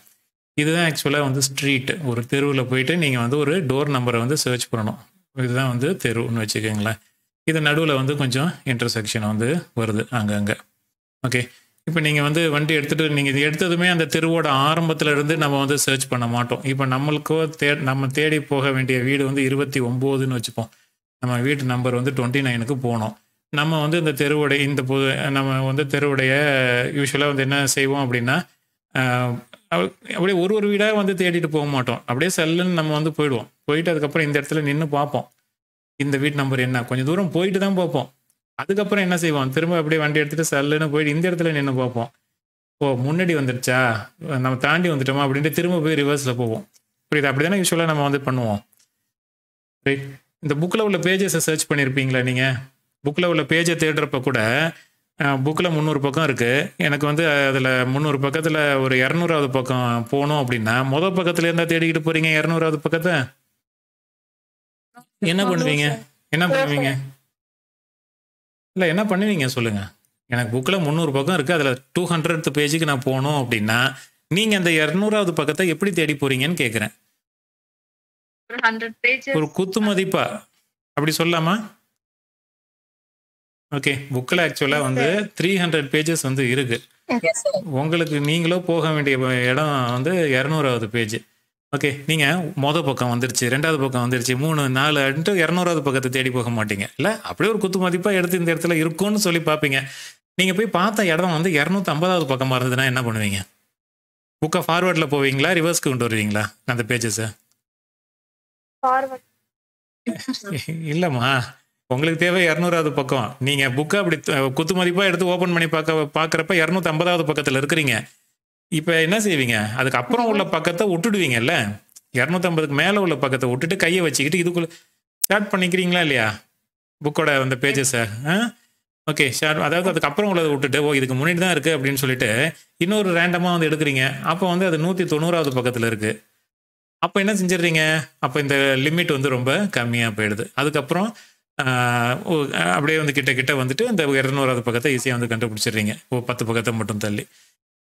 இதுதான் ஆக்சுவலாக வந்து ஸ்ட்ரீட் ஒரு தெருவில் போயிட்டு நீங்கள் வந்து ஒரு டோர் நம்பரை வந்து சர்ச் பண்ணணும். இதுதான் வந்து தெருன்னு வச்சுக்கோங்களேன். இது நடுவில் வந்து கொஞ்சம் இன்டர்செக்ஷன் வந்து வருது அங்கங்கே. ஓகே இப்போ நீங்கள் வந்து வண்டி எடுத்துகிட்டு நீங்கள் இது எடுத்ததுமே அந்த தெருவோட ஆரம்பத்தில் இருந்து நம்ம வந்து சர்ச் பண்ண மாட்டோம். இப்போ நம்மளுக்கோ தே நம்ம தேடி போக வேண்டிய வீடு வந்து இருபத்தி ஒம்போதுன்னு வச்சுப்போம். நம்ம வீட்டு நம்பர் வந்து டுவெண்ட்டி நைனுக்கு போனோம். நம்ம வந்து இந்த தெருவுடைய இந்த பொது நம்ம வந்து தெருவுடைய யூஸ்வலாக வந்து என்ன செய்வோம் அப்படின்னா அப்படியே ஒரு ஒரு வீடாக வந்து தேடிட்டு போக மாட்டோம். அப்படியே செல்லுன்னு நம்ம வந்து போயிடுவோம். போயிட்டு அதுக்கப்புறம் இந்த இடத்துல நின்று பார்ப்போம். இந்த வீட்டு நம்பர் என்ன? கொஞ்சம் தூரம் போயிட்டு தான் பார்ப்போம். அதுக்கப்புறம் என்ன செய்வோம்? திரும்ப அப்படியே வண்டி எடுத்துகிட்டு சல்லுன்னு போயிட்டு இந்த இடத்துல நின்று பார்ப்போம். ஓ முன்னாடி வந்துருச்சா? நம்ம தாண்டி வந்துட்டோமா? அப்படின்ட்டு திரும்ப போய் ரிவர்ஸில் போவோம். புரியுது? அப்படி தானே யூஸ்வலாக நம்ம வந்து பண்ணுவோம். ரைட் இந்த புக்கில் உள்ள பேஜஸை சர்ச் பண்ணியிருப்பீங்களா நீங்கள் புக்கில் உள்ள பேஜை தேடுறப்ப கூட புக்கில் முந்நூறு பக்கம் இருக்குது எனக்கு வந்து அதில் முந்நூறு பக்கத்தில் ஒரு இரநூறாவது பக்கம் போகணும் அப்படின்னா மொதல் பக்கத்துல இருந்தா தேடிக்கிட்டு போகிறீங்க இரநூறாவது பக்கத்தை? என்ன பண்ணுவீங்க? என்ன பண்ணுவீங்க? இல்லை என்ன பண்ணுவீங்க சொல்லுங்க. எனக்கு புக்கில் முந்நூறு பக்கம் இருக்குது அதில் டூ ஹண்ட்ரட் பேஜுக்கு நான் போகணும் அப்படின்னா நீங்கள் அந்த இரநூறாவது பக்கத்தை எப்படி தேடி போறீங்கன்னு கேட்குறேன் ஒரு குத்து மதிப்பா? அப்படி சொல்லலாமா? ஓகே புக்கில் ஆக்சுவலாக வந்து த்ரீ ஹண்ட்ரட் பேஜஸ் வந்து இருக்கு. உங்களுக்கு நீங்களோ போக வேண்டிய இடம் வந்து இரநூறாவது பேஜ் ஓகே நீங்கள் மொதல் பக்கம் வந்துருச்சு ரெண்டாவது பக்கம் வந்துருச்சு மூணு நாலு அன்ட்டு இரநூறாவது பக்கத்தை தேடி போக மாட்டீங்க. இல்லை அப்படியே ஒரு குத்து மதிப்பாக எடுத்து இந்த இடத்துல இருக்கும்னு சொல்லி பார்ப்பீங்க நீங்கள் போய் பார்த்த இடம் வந்து இரநூத்தி ஐம்பதாவது பக்கமாக இருந்ததுன்னா என்ன பண்ணுவீங்க? புக்கை ஃபார்வர்டில் போவீங்களா ரிவர்ஸ்க்கு கொண்டு வருவீங்களா அந்த பேஜஸை இல்லைம்மா. உங்களுக்கு தேவை இரநூறாவது பக்கம். நீங்கள் புக்கை அப்படி குத்து மதிப்பாக எடுத்து ஓப்பன் பண்ணி பார்க்க பார்க்குறப்ப இரநூத்தி ஐம்பதாவது பக்கத்தில் இருக்கிறீங்க. இப்போ என்ன செய்வீங்க? அதுக்கு அப்புறம் உள்ள பக்கத்தை விட்டுடுவீங்கல்ல? இரநூத்தம்பதுக்கு மேலே உள்ள பக்கத்தை விட்டுட்டு கையை வச்சுக்கிட்டு இதுக்குள்ள ஸ்டார்ட் பண்ணிக்கிறீங்களா இல்லையா? புக்கோட அந்த பேஜஸை ஆ? ஓகே ஷார்ட் அதாவது அதுக்கு அப்புறம் உள்ளதை விட்டுட்டு ஓ இதுக்கு முன்னாடி தான் இருக்குது அப்படின்னு சொல்லிட்டு இன்னொரு ரேண்டமாக வந்து எடுக்கிறீங்க. அப்போ வந்து அது நூற்றி தொண்ணூறாவது பக்கத்தில் இருக்குது அப்போ என்ன செஞ்சிடுறீங்க? அப்போ இந்த லிமிட் வந்து ரொம்ப கம்மியாக போயிடுது. அதுக்கப்புறம் அப்படியே வந்து கிட்ட கிட்ட வந்துட்டு இந்த இரநூறாவது பக்கத்தை ஈஸியாக வந்து கண்டுபிடிச்சிடுறீங்க. ஓ பத்து பக்கத்தை மட்டும் தள்ளி.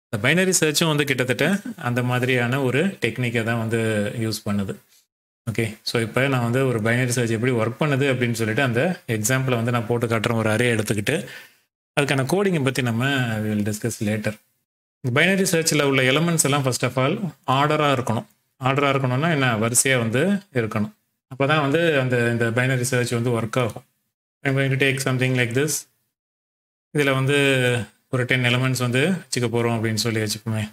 இந்த பைனரி சர்ச்சும் வந்து கிட்டத்தட்ட அந்த மாதிரியான ஒரு டெக்னிக்கை தான் வந்து யூஸ் பண்ணுது. ஓகே ஸோ இப்போ நான் வந்து ஒரு பைனரி சர்ச் எப்படி ஒர்க் பண்ணுது அப்படின்னு சொல்லிட்டு அந்த எக்ஸாம்பிளை வந்து நான் போட்டு காட்டுறேன் ஒரு அரே எடுத்துக்கிட்டு அதுக்கான கோடிங்கை பற்றி நம்ம வில் டிஸ்கஸ் லேட்டர் பைனரி சர்ச்சில் உள்ள எலமெண்ட்ஸ் எல்லாம் ஃபர்ஸ்ட் ஆஃப் ஆல் ஆர்டராக இருக்கணும். ஆர்டராக இருக்கணும்னா என்ன? வரிசையாக வந்து இருக்கணும். அப்போ தான் வந்து அந்த இந்த பைனரி சர்ச் வந்து ஒர்க் ஆகும். I'm going to take something like this இதில் வந்து ஒரு டென் எலமெண்ட்ஸ் வந்து வச்சுக்க போகிறோம் அப்படின்னு சொல்லி வச்சுப்போமே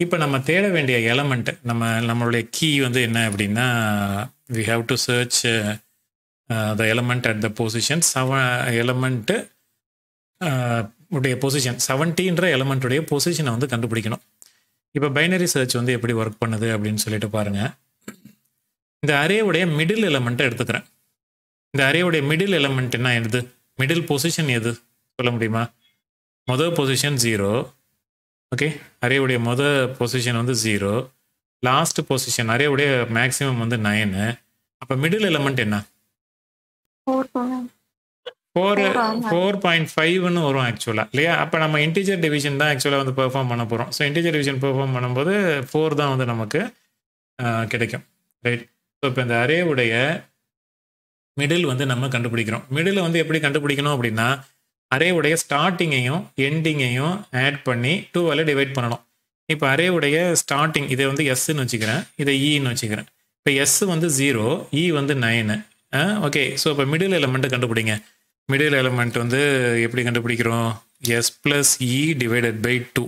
இப்போ நம்ம தேட வேண்டிய எலமெண்ட் நம்ம நம்மளுடைய கீ வந்து என்ன அப்படின்னா we have to search the element at the position செவ element உடைய பொசிஷன் செவன்டீன்ற எலமெண்ட்டுடைய பொசிஷனை வந்து கண்டுபிடிக்கணும். இப்போ பைனரி சர்ச் வந்து எப்படி ஒர்க் பண்ணுது அப்படின்னு சொல்லிட்டு பாருங்கள் இந்த அரேவுடைய மிடில் எலமெண்ட்டை எடுத்துக்கிறேன். இந்த அரேவுடைய மிடில் எலமெண்ட் என்ன எது மிடில் பொசிஷன் எது? சொல்ல முடியுமா? மொதல் பொசிஷன் ஜீரோ ஓகே அரேவுடைய மொதல் பொசிஷன் வந்து ஜீரோ லாஸ்ட் பொசிஷன் அரேவுடைய மேக்ஸிமம் வந்து நைனு அப்போ மிடில் எலமெண்ட் என்ன? ஃபோர் ஃபோர் பாயிண்ட் ஃபைவ்னு வரும் ஆக்சுவலாக இல்லையா? அப்போ நம்ம இன்டீஜர் டிவிஷன் தான் ஆக்சுவலாக வந்து பெர்ஃபார்ம் பண்ண போகிறோம் ஸோ இன்டீஜர் டிவிஷன் பெர்ஃபார்ம் பண்ணும்போது ஃபோர் தான் வந்து நமக்கு கிடைக்கும். ரைட் ஸோ இப்போ இந்த அரேவுடைய மிடில் வந்து நம்ம கண்டுபிடிக்கிறோம். மிடில் வந்து எப்படி கண்டுபிடிக்கணும் அப்படின்னா அரேவுடைய ஸ்டார்டிங்கையும் எண்டிங்கையும் ஆட் பண்ணி டூவால் டிவைட் பண்ணணும். இப்போ அரேவுடைய ஸ்டார்டிங் இதை வந்து எஸ்ன்னு வச்சுக்கிறேன். இதை ஈன்னு வச்சுக்கிறேன். இப்போ எஸ் வந்து ஜீரோ இ வந்து நைனு ஓகே ஸோ இப்போ மிடில் எலமெண்ட்டை கண்டுபிடிங்க. மிடில் எலமெண்ட் வந்து எப்படி கண்டுபிடிக்கிறோம்? S plus E divided by two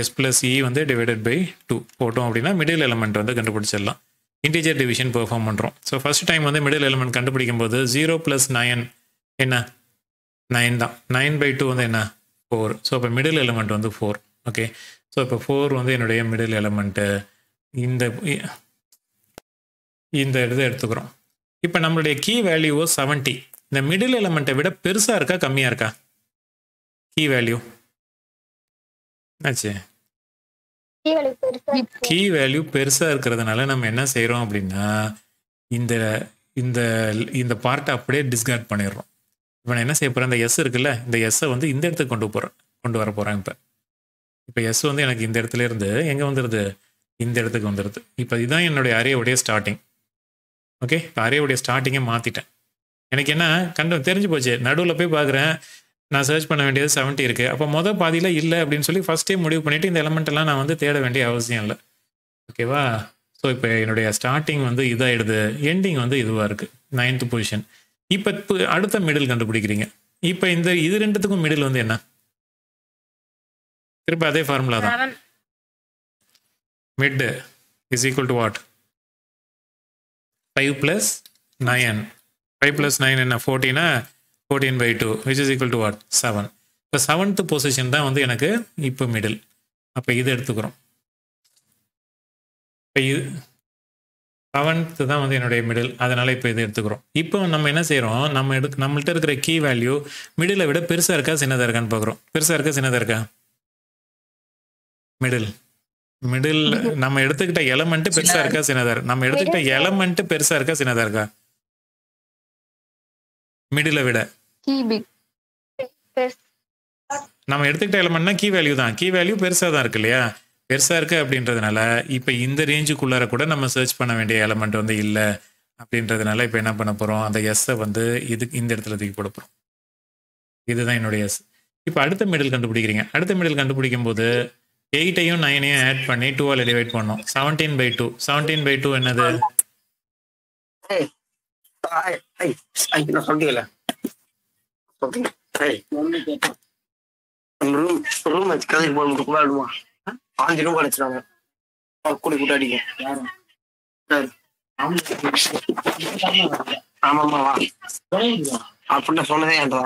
S plus E வந்து டிவைடட் பை டூ போட்டோம் அப்படின்னா மிடில் எலமெண்ட் வந்து கண்டுபிடிச்சிடலாம். இன்டீஜர் டிவிஷன் பெர்ஃபார்ம் பண்ணுறோம் ஸோ ஃபஸ்ட் டைம் வந்து மிடில் எலமெண்ட் கண்டுபிடிக்கும் போது ஜீரோ ப்ளஸ் நயன் என்ன? நைன் தான். நைன் பை டூ வந்து என்ன? ஃபோர் ஸோ இப்போ மிடில் எலமெண்ட் வந்து ஃபோர் ஓகே ஸோ இப்போ ஃபோர் வந்து என்னுடைய மிடில் எலமெண்ட்டு இந்த இந்த இதை எடுத்துக்கிறோம். இப்போ நம்மளுடைய கீ வேல்யூவோ செவன்ட்டி இந்த மிடில் எலமெண்ட்டை விட பெருசாக இருக்கா கம்மியாக இருக்கா? கீ வேல்யூ ஆச்சு. கீ வேல்யூ பெருசாக இருக்கிறதுனால நம்ம என்ன செய்கிறோம் அப்படின்னா இந்த இந்த இந்த பார்ட்டை அப்படியே டிஸ்கார்ட் பண்ணிடுறோம். இப்போ நான் என்ன செய்ய போகிறேன் இந்த எஸ் இருக்குல்ல இந்த எஸ்ஸை வந்து இந்த இடத்துக்கு கொண்டு போகிறேன் கொண்டு வர போகிறேன் இப்போ. இப்போ எஸ் வந்து எனக்கு இந்த இடத்துல இருந்து எங்கே வந்துடுது இந்த இடத்துக்கு வந்துடுது இப்போ இதுதான் என்னுடைய அரேவுடைய ஸ்டார்டிங் ஓகே இப்போ அரேவுடைய ஸ்டார்டிங்கை மாற்றிட்டேன் எனக்கு என்ன? கண்டு தெரிஞ்சு போச்சு. நடுவில் போய் பார்க்குறேன். நான் சர்ச் பண்ண வேண்டியது 70 இருக்குது அப்போ மொதல் பாதியில் இல்லை அப்படின்னு சொல்லி ஃபஸ்ட்டே முடிவு பண்ணிவிட்டு இந்த எல்லாம் நான் வந்து தேட வேண்டிய அவசியம் இல்லை. ஓகேவா ஸோ இப்போ என்னுடைய ஸ்டார்டிங் வந்து இதாகிடுது எண்டிங் வந்து இதுவாக இருக்குது நைன்த் பொசிஷன் இப்போ இப்போ அடுத்த மிடில் கண்டுபிடிக்கிறீங்க. இப்போ இந்த இது ரெண்டுத்துக்கும் மிடில் வந்து என்ன? திரும்ப அதே ஃபார்முலா தான். Mid is equal to what five plus nine five plus nine என்ன? ஃபோர்டீனா fourteen by two which is equal to what seven இப்போ செவன்த்து பொசிஷன் தான் வந்து எனக்கு இப்போ மிடில் அப்போ இது எடுத்துக்கிறோம். இப்போ இது செவன்த்து தான் வந்து என்னுடைய மிடில் அதனால் இப்போ இது எடுத்துக்கிறோம். இப்போ நம்ம என்ன செய்கிறோம் நம்ம எடுக்க நம்மள்ட்ட இருக்கிற கீ வேல்யூ மிடிலை விட பெருசாக இருக்கா சின்னதாக இருக்கான்னு பார்க்குறோம். பெருசாக இருக்கா சின்னதாக இருக்கா? மிடில் மிடில் நம்ம எடுத்துக்கிட்ட எலமெண்ட் பெருசா இருக்கா சின்னதா இருக்கா? நம்ம எடுத்துக்கிட்ட எலமெண்ட் பெருசா இருக்கா சின்னதா இருக்கா? மிடில விட. கீ பிக் பெருசு. நம்ம எடுத்துக்கிட்ட எலமெண்ட்னா கீ வேல்யூ தான். கீ வேல்யூ பெருசா தான் இருக்கு இல்லையா? பெருசா இருக்கு அப்படின்றதுனால இப்போ இந்த ரேஞ்சுக்குள்ளார கூட நம்ம சர்ச் பண்ண வேண்டிய எலமெண்ட் வந்து இல்லை அப்படின்றதுனால இப்போ என்ன பண்ண போறோம்? அந்த எஸ்ஸை வந்து இது இந்த இடத்துல தூக்கி போட போறோம். இதுதான் என்னுடைய எஸ் இப்போ அடுத்த மிடில் கண்டுபிடிக்கிறீங்க. அடுத்த மிடில் கண்டுபிடிக்கும் போது எயிட்டையும் நைனையும் ஆட் பண்ணி டூவால் டிவைட் பண்ணோம். Seventeen by two seventeen by two என்னது? பாஞ்சு ரூபா அடிச்சிருவாங்க கூடி கூட்டி அடிக்கும் சரி. ஆமாம்மா வா. அப்படின்னு சொன்னதே ஏன்டா?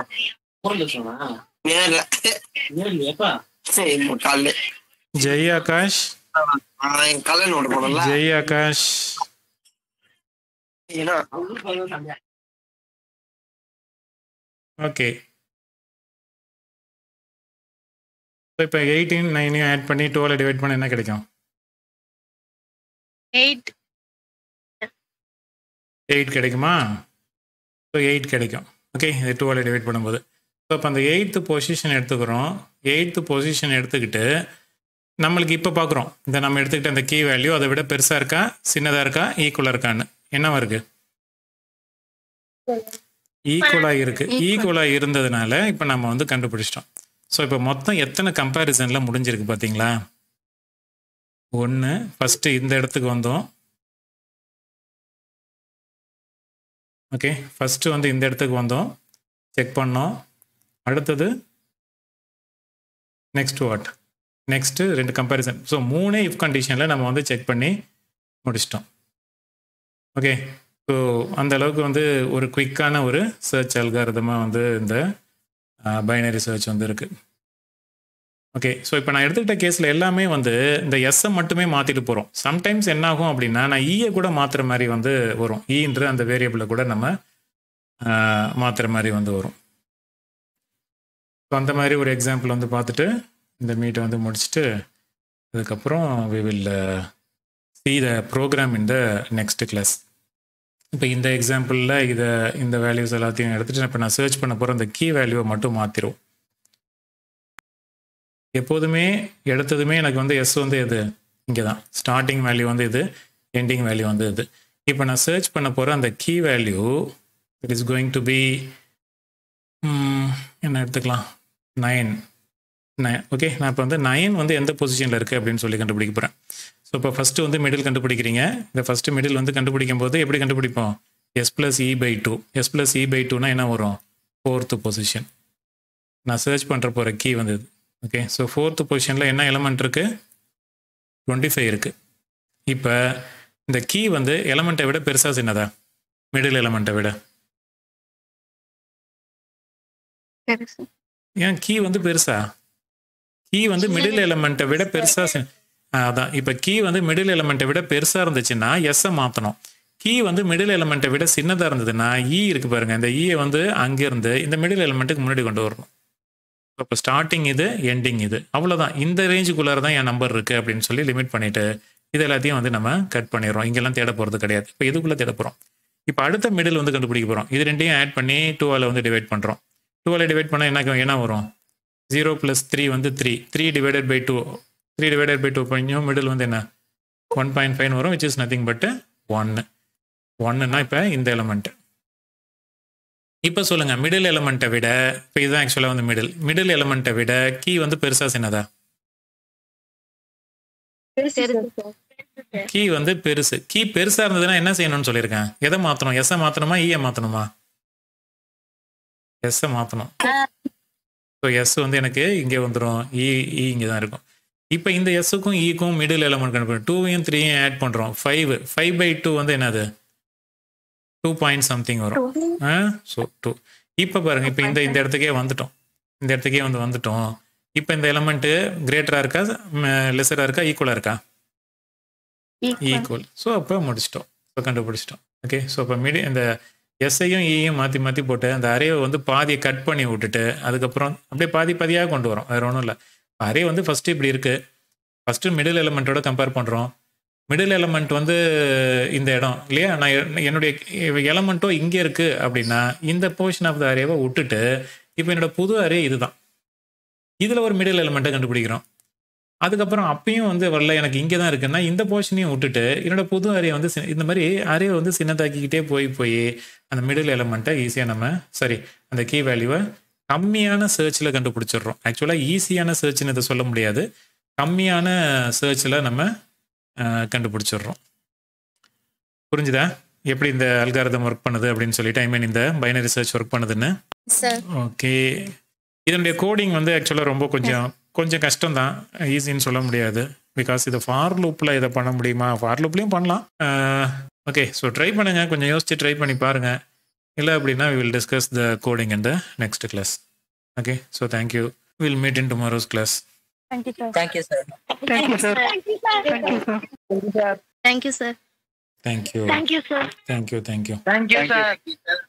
நேர்ல. சரி இப்போ காலைல. ஜெய் ஆகாஷ். ஜெய் ஆகாஷ். ஓகே. இப்போ எயிட்டீன் நைனையும் ஆட் பண்ணி டூவால் டிவைட் பண்ண என்ன கிடைக்கும்? எயிட் எயிட் கிடைக்குமா? ஸோ எயிட் கிடைக்கும். ஓகே இது டூவால் டிவைட் பண்ணும்போது. ஸோ அப்போ அந்த எயித்து பொசிஷன் எடுத்துக்கிறோம். எயித்து பொசிஷன் எடுத்துக்கிட்டு நம்மளுக்கு இப்போ பார்க்குறோம் இந்த நம்ம எடுத்துக்கிட்ட அந்த கீ வேல்யூ அதை விட பெருசாக இருக்கா சின்னதாக இருக்கா ஈக்குவலாக இருக்கான்னு. என்னவா இருக்கு? ஈக்குவலாக இருக்கு. ஈக்குவலாக இருந்ததுனால இப்போ நம்ம வந்து கண்டுபிடிச்சிட்டோம். ஸோ இப்போ மொத்தம் எத்தனை கம்பேரிசனில் முடிஞ்சிருக்கு பார்த்தீங்களா ஒன்று ஃபஸ்ட்டு இந்த இடத்துக்கு வந்தோம். ஓகே ஃபஸ்ட்டு வந்து இந்த இடத்துக்கு வந்தோம். செக் பண்ணோம். அடுத்தது நெக்ஸ்ட் வாட் நெக்ஸ்ட்டு ரெண்டு கம்பேரிசன் ஸோ மூணே இஃப் கண்டிஷனில் நம்ம வந்து செக் பண்ணி முடிச்சிட்டோம். ஓகே ஸோ அந்த அளவுக்கு வந்து ஒரு குயிக்கான ஒரு சர்ச் அல்காரதமாக வந்து இந்த பைனரி சர்ச் வந்து இருக்குது ஓகே ஸோ இப்போ நான் எடுத்துக்கிட்ட கேஸில் எல்லாமே வந்து இந்த எஸ்ஸை மட்டுமே மாற்றிட்டு போகிறோம் சம்டைம்ஸ் என்ன ஆகும் அப்படின்னா நான் e ஈயை கூட மாற்றுற மாதிரி வந்து வரும். E ஈன்ற அந்த வேரியபிளை கூட நம்ம மாற்றுற மாதிரி வந்து வரும். ஸோ அந்த மாதிரி ஒரு எக்ஸாம்பிள் வந்து பார்த்துட்டு இந்த மீட்டை வந்து முடிச்சுட்டு அதுக்கப்புறம் we will see the program in the next class இப்போ இந்த எக்ஸாம்பிளில் இதை இந்த வேல்யூஸ் எல்லாத்தையும் எடுத்துகிட்டு இப்போ நான் சர்ச் பண்ண போகிற அந்த கீ வேல்யூவை மட்டும் மாற்றிடும் எப்போதுமே எடுத்ததுமே எனக்கு வந்து எஸ் வந்து இது இங்கே தான் ஸ்டார்டிங் வேல்யூ வந்து இது எண்டிங் வேல்யூ வந்து இது இப்போ நான் சர்ச் பண்ண போகிற அந்த key value it is going to be என்ன எடுத்துக்கலாம்? நைன் ஓகே நான் இப்போ வந்து நைன் வந்து எந்த பொசிஷனில் இருக்குது அப்படின்னு சொல்லி கண்டுபிடிக்க போகிறேன் ஸோ இப்போ ஃபஸ்ட்டு வந்து மிடில் கண்டுபிடிக்கிறீங்க. இந்த ஃபஸ்ட்டு மிடில் வந்து கண்டுபிடிக்கும் போது எப்படி கண்டுபிடிப்போம்? S plus E by two S plus E by டூனா என்ன வரும்? ஃபோர்த்து பொசிஷன் நான் சர்ச் பண்ணுற போகிற கீ வந்தது ஓகே ஸோ ஃபோர்த்து பொசிஷனில் என்ன எலமெண்ட் இருக்குது டுவெண்ட்டி ஃபைவ் இருக்குது இப்போ இந்த கீ வந்து எலமெண்ட்டை விட பெருசா சின்னதா? மிடில் எலமெண்ட்டை விட. ஏன் கீ வந்து பெருசா? கீ வந்து மிடில் எலமெண்ட்டை விட பெருசா அதான். இப்போ கீ வந்து மிடில் எலமெண்ட்டை விட பெருசா இருந்துச்சுன்னா எஸ்ஸை மாற்றணும் கீ வந்து மிடில் எலமெண்ட்டை விட சின்னதாக இருந்ததுன்னா இ இருக்கு பாருங்க. இந்த e ஈயை வந்து அங்கேருந்து இந்த மிடில் எலமெண்ட்டுக்கு முன்னாடி கொண்டு வரணும். இப்போ ஸ்டார்டிங் இது எண்டிங் இது. அவ்வளோதான் இந்த ரேஞ்சுக்குள்ளார தான் என் நம்பர் இருக்குது அப்படின்னு சொல்லி லிமிட் பண்ணிட்டு இது எல்லாத்தையும் வந்து நம்ம கட் பண்ணிடுறோம். இங்கெல்லாம் தேட போகிறது கிடையாது. இப்போ இதுக்குள்ளே தேட போகிறோம் இப்போ அடுத்த மிடில் வந்து கண்டுபிடிக்க போகிறோம் இது ரெண்டையும் ஆட் பண்ணி டூவால் வந்து டிவைட் பண்ணுறோம் டூவால் டிவைட் பண்ணால் என்ன என்ன வரும்? ஜீரோ ப்ளஸ் த்ரீ வந்து three three divided by two three divided by two பண்ணியும் மிடில் வந்து என்ன? ஒன் பாயிண்ட் ஃபைவ் வரும் விச் இஸ் நத்திங் பட் ஒன்று ஒன்றுனா இப்போ இந்த எலமெண்ட் இப்போ சொல்லுங்க மிடில் எலமெண்ட்டை விட இப்போ இதுதான் ஆக்சுவலாக வந்து மிடில் மிடில் எலமெண்ட்டை விட கீ வந்து பெருசா சின்னதா? கீ வந்து பெருசு. கீ பெருசா இருந்ததுன்னா என்ன செய்யணும்னு சொல்லியிருக்கேன்? எதை மாற்றணும் எஸ்ஸை மாற்றணுமா ஈயை மாற்றணுமா எஸ்ஸை மாற்றணும் ஸோ எஸ் வந்து எனக்கு இங்கே வந்துடும் இ இ இங்கே தான் இருக்கும். இப்போ இந்த எஸ்ஸுக்கும் ஈக்கும் மிடில் எலமெண்ட் கண்டுபிடிக்கும் டூவையும் த்ரீயும் ஆட் பண்ணுறோம் ஃபைவ் ஃபைவ் பை டூ வந்து என்னது? டூ பாயிண்ட் சம்திங் வரும். ஆ? ஸோ டூ இப்போ பாருங்க இப்போ இந்த இந்த இடத்துக்கே வந்துட்டோம். இந்த இடத்துக்கே வந்து வந்துட்டோம். இப்போ இந்த எலமெண்ட்டு கிரேட்டராக இருக்கா? லெஸராக இருக்கா? ஈக்குவலாக இருக்கா? ஈக்குவல் ஸோ அப்போ முடிச்சிட்டோம். ஸோ கண்டுபிடிச்சிட்டோம். ஓகே ஸோ இப்போ மிடி இந்த எஸ்ஐயும் ஈயும் மாற்றி மாற்றி போட்டு அந்த அறையை வந்து பாதியை கட் பண்ணி விட்டுட்டு அதுக்கப்புறம் அப்படியே பாதி பாதியாக கொண்டு வரோம். வேறு ஒன்றும் இல்லை. அரே வந்து ஃபஸ்ட்டு இப்படி இருக்குது ஃபஸ்ட்டு மிடில் எலமெண்ட்டோட கம்பேர் பண்ணுறோம் மிடில் எலமெண்ட் வந்து இந்த இடம் இல்லையா? நான் என்னுடைய எலமெண்ட்டோ இங்கே இருக்குது அப்படின்னா இந்த போர்ஷன் ஆஃப் த அரேவை விட்டுட்டு இப்போ என்னோட புது அரே இதுதான். இதில் ஒரு மிடில் எலமெண்ட்டை கண்டுபிடிக்கிறோம். அதுக்கப்புறம் அப்பயும் வந்து வரல. எனக்கு இங்கே தான் இருக்குன்னா இந்த போர்ஷனையும் விட்டுட்டு என்னோட புது அரே வந்து இந்த மாதிரி அரே வந்து சின்னதாக்கிக்கிட்டே போய் போய் அந்த மிடில் எலமெண்ட்டை ஈஸியாக நம்ம சரி அந்த கீ வேல்யூவை கம்மியான சர்ச்சில் கண்டுபிடிச்சிடுறோம். ஆக்சுவலாக ஈஸியான சர்ச்னு இதை சொல்ல முடியாது. கம்மியான சர்ச்சில் நம்ம கண்டுபிடிச்சிடுறோம். புரிஞ்சுதா? எப்படி இந்த அல்காரதம் ஒர்க் பண்ணுது அப்படின்னு சொல்லிட்டு ஐ மீன் இந்த பைனரி சர்ச் ஒர்க் பண்ணுதுன்னு? ஓகே இதனுடைய கோடிங் வந்து ஆக்சுவலாக ரொம்ப கொஞ்சம் கொஞ்சம் கஷ்டம் தான் ஈஸின்னு சொல்ல முடியாது பிகாஸ் இது ஃபார் லூப்பில் இதை பண்ண முடியுமா ஃபார் லூப்லேயும் பண்ணலாம் ஓகே ஸோ ட்ரை பண்ணுங்க கொஞ்சம் யோசிச்சு ட்ரை பண்ணி பாருங்க இல்லை அப்படின்னா we will discuss the coding in the next class okay so thank you will meet in tomorrow's class thank you sir thank you sir thank you sir thank you sir thank you thank you sir thank you thank you thank you sir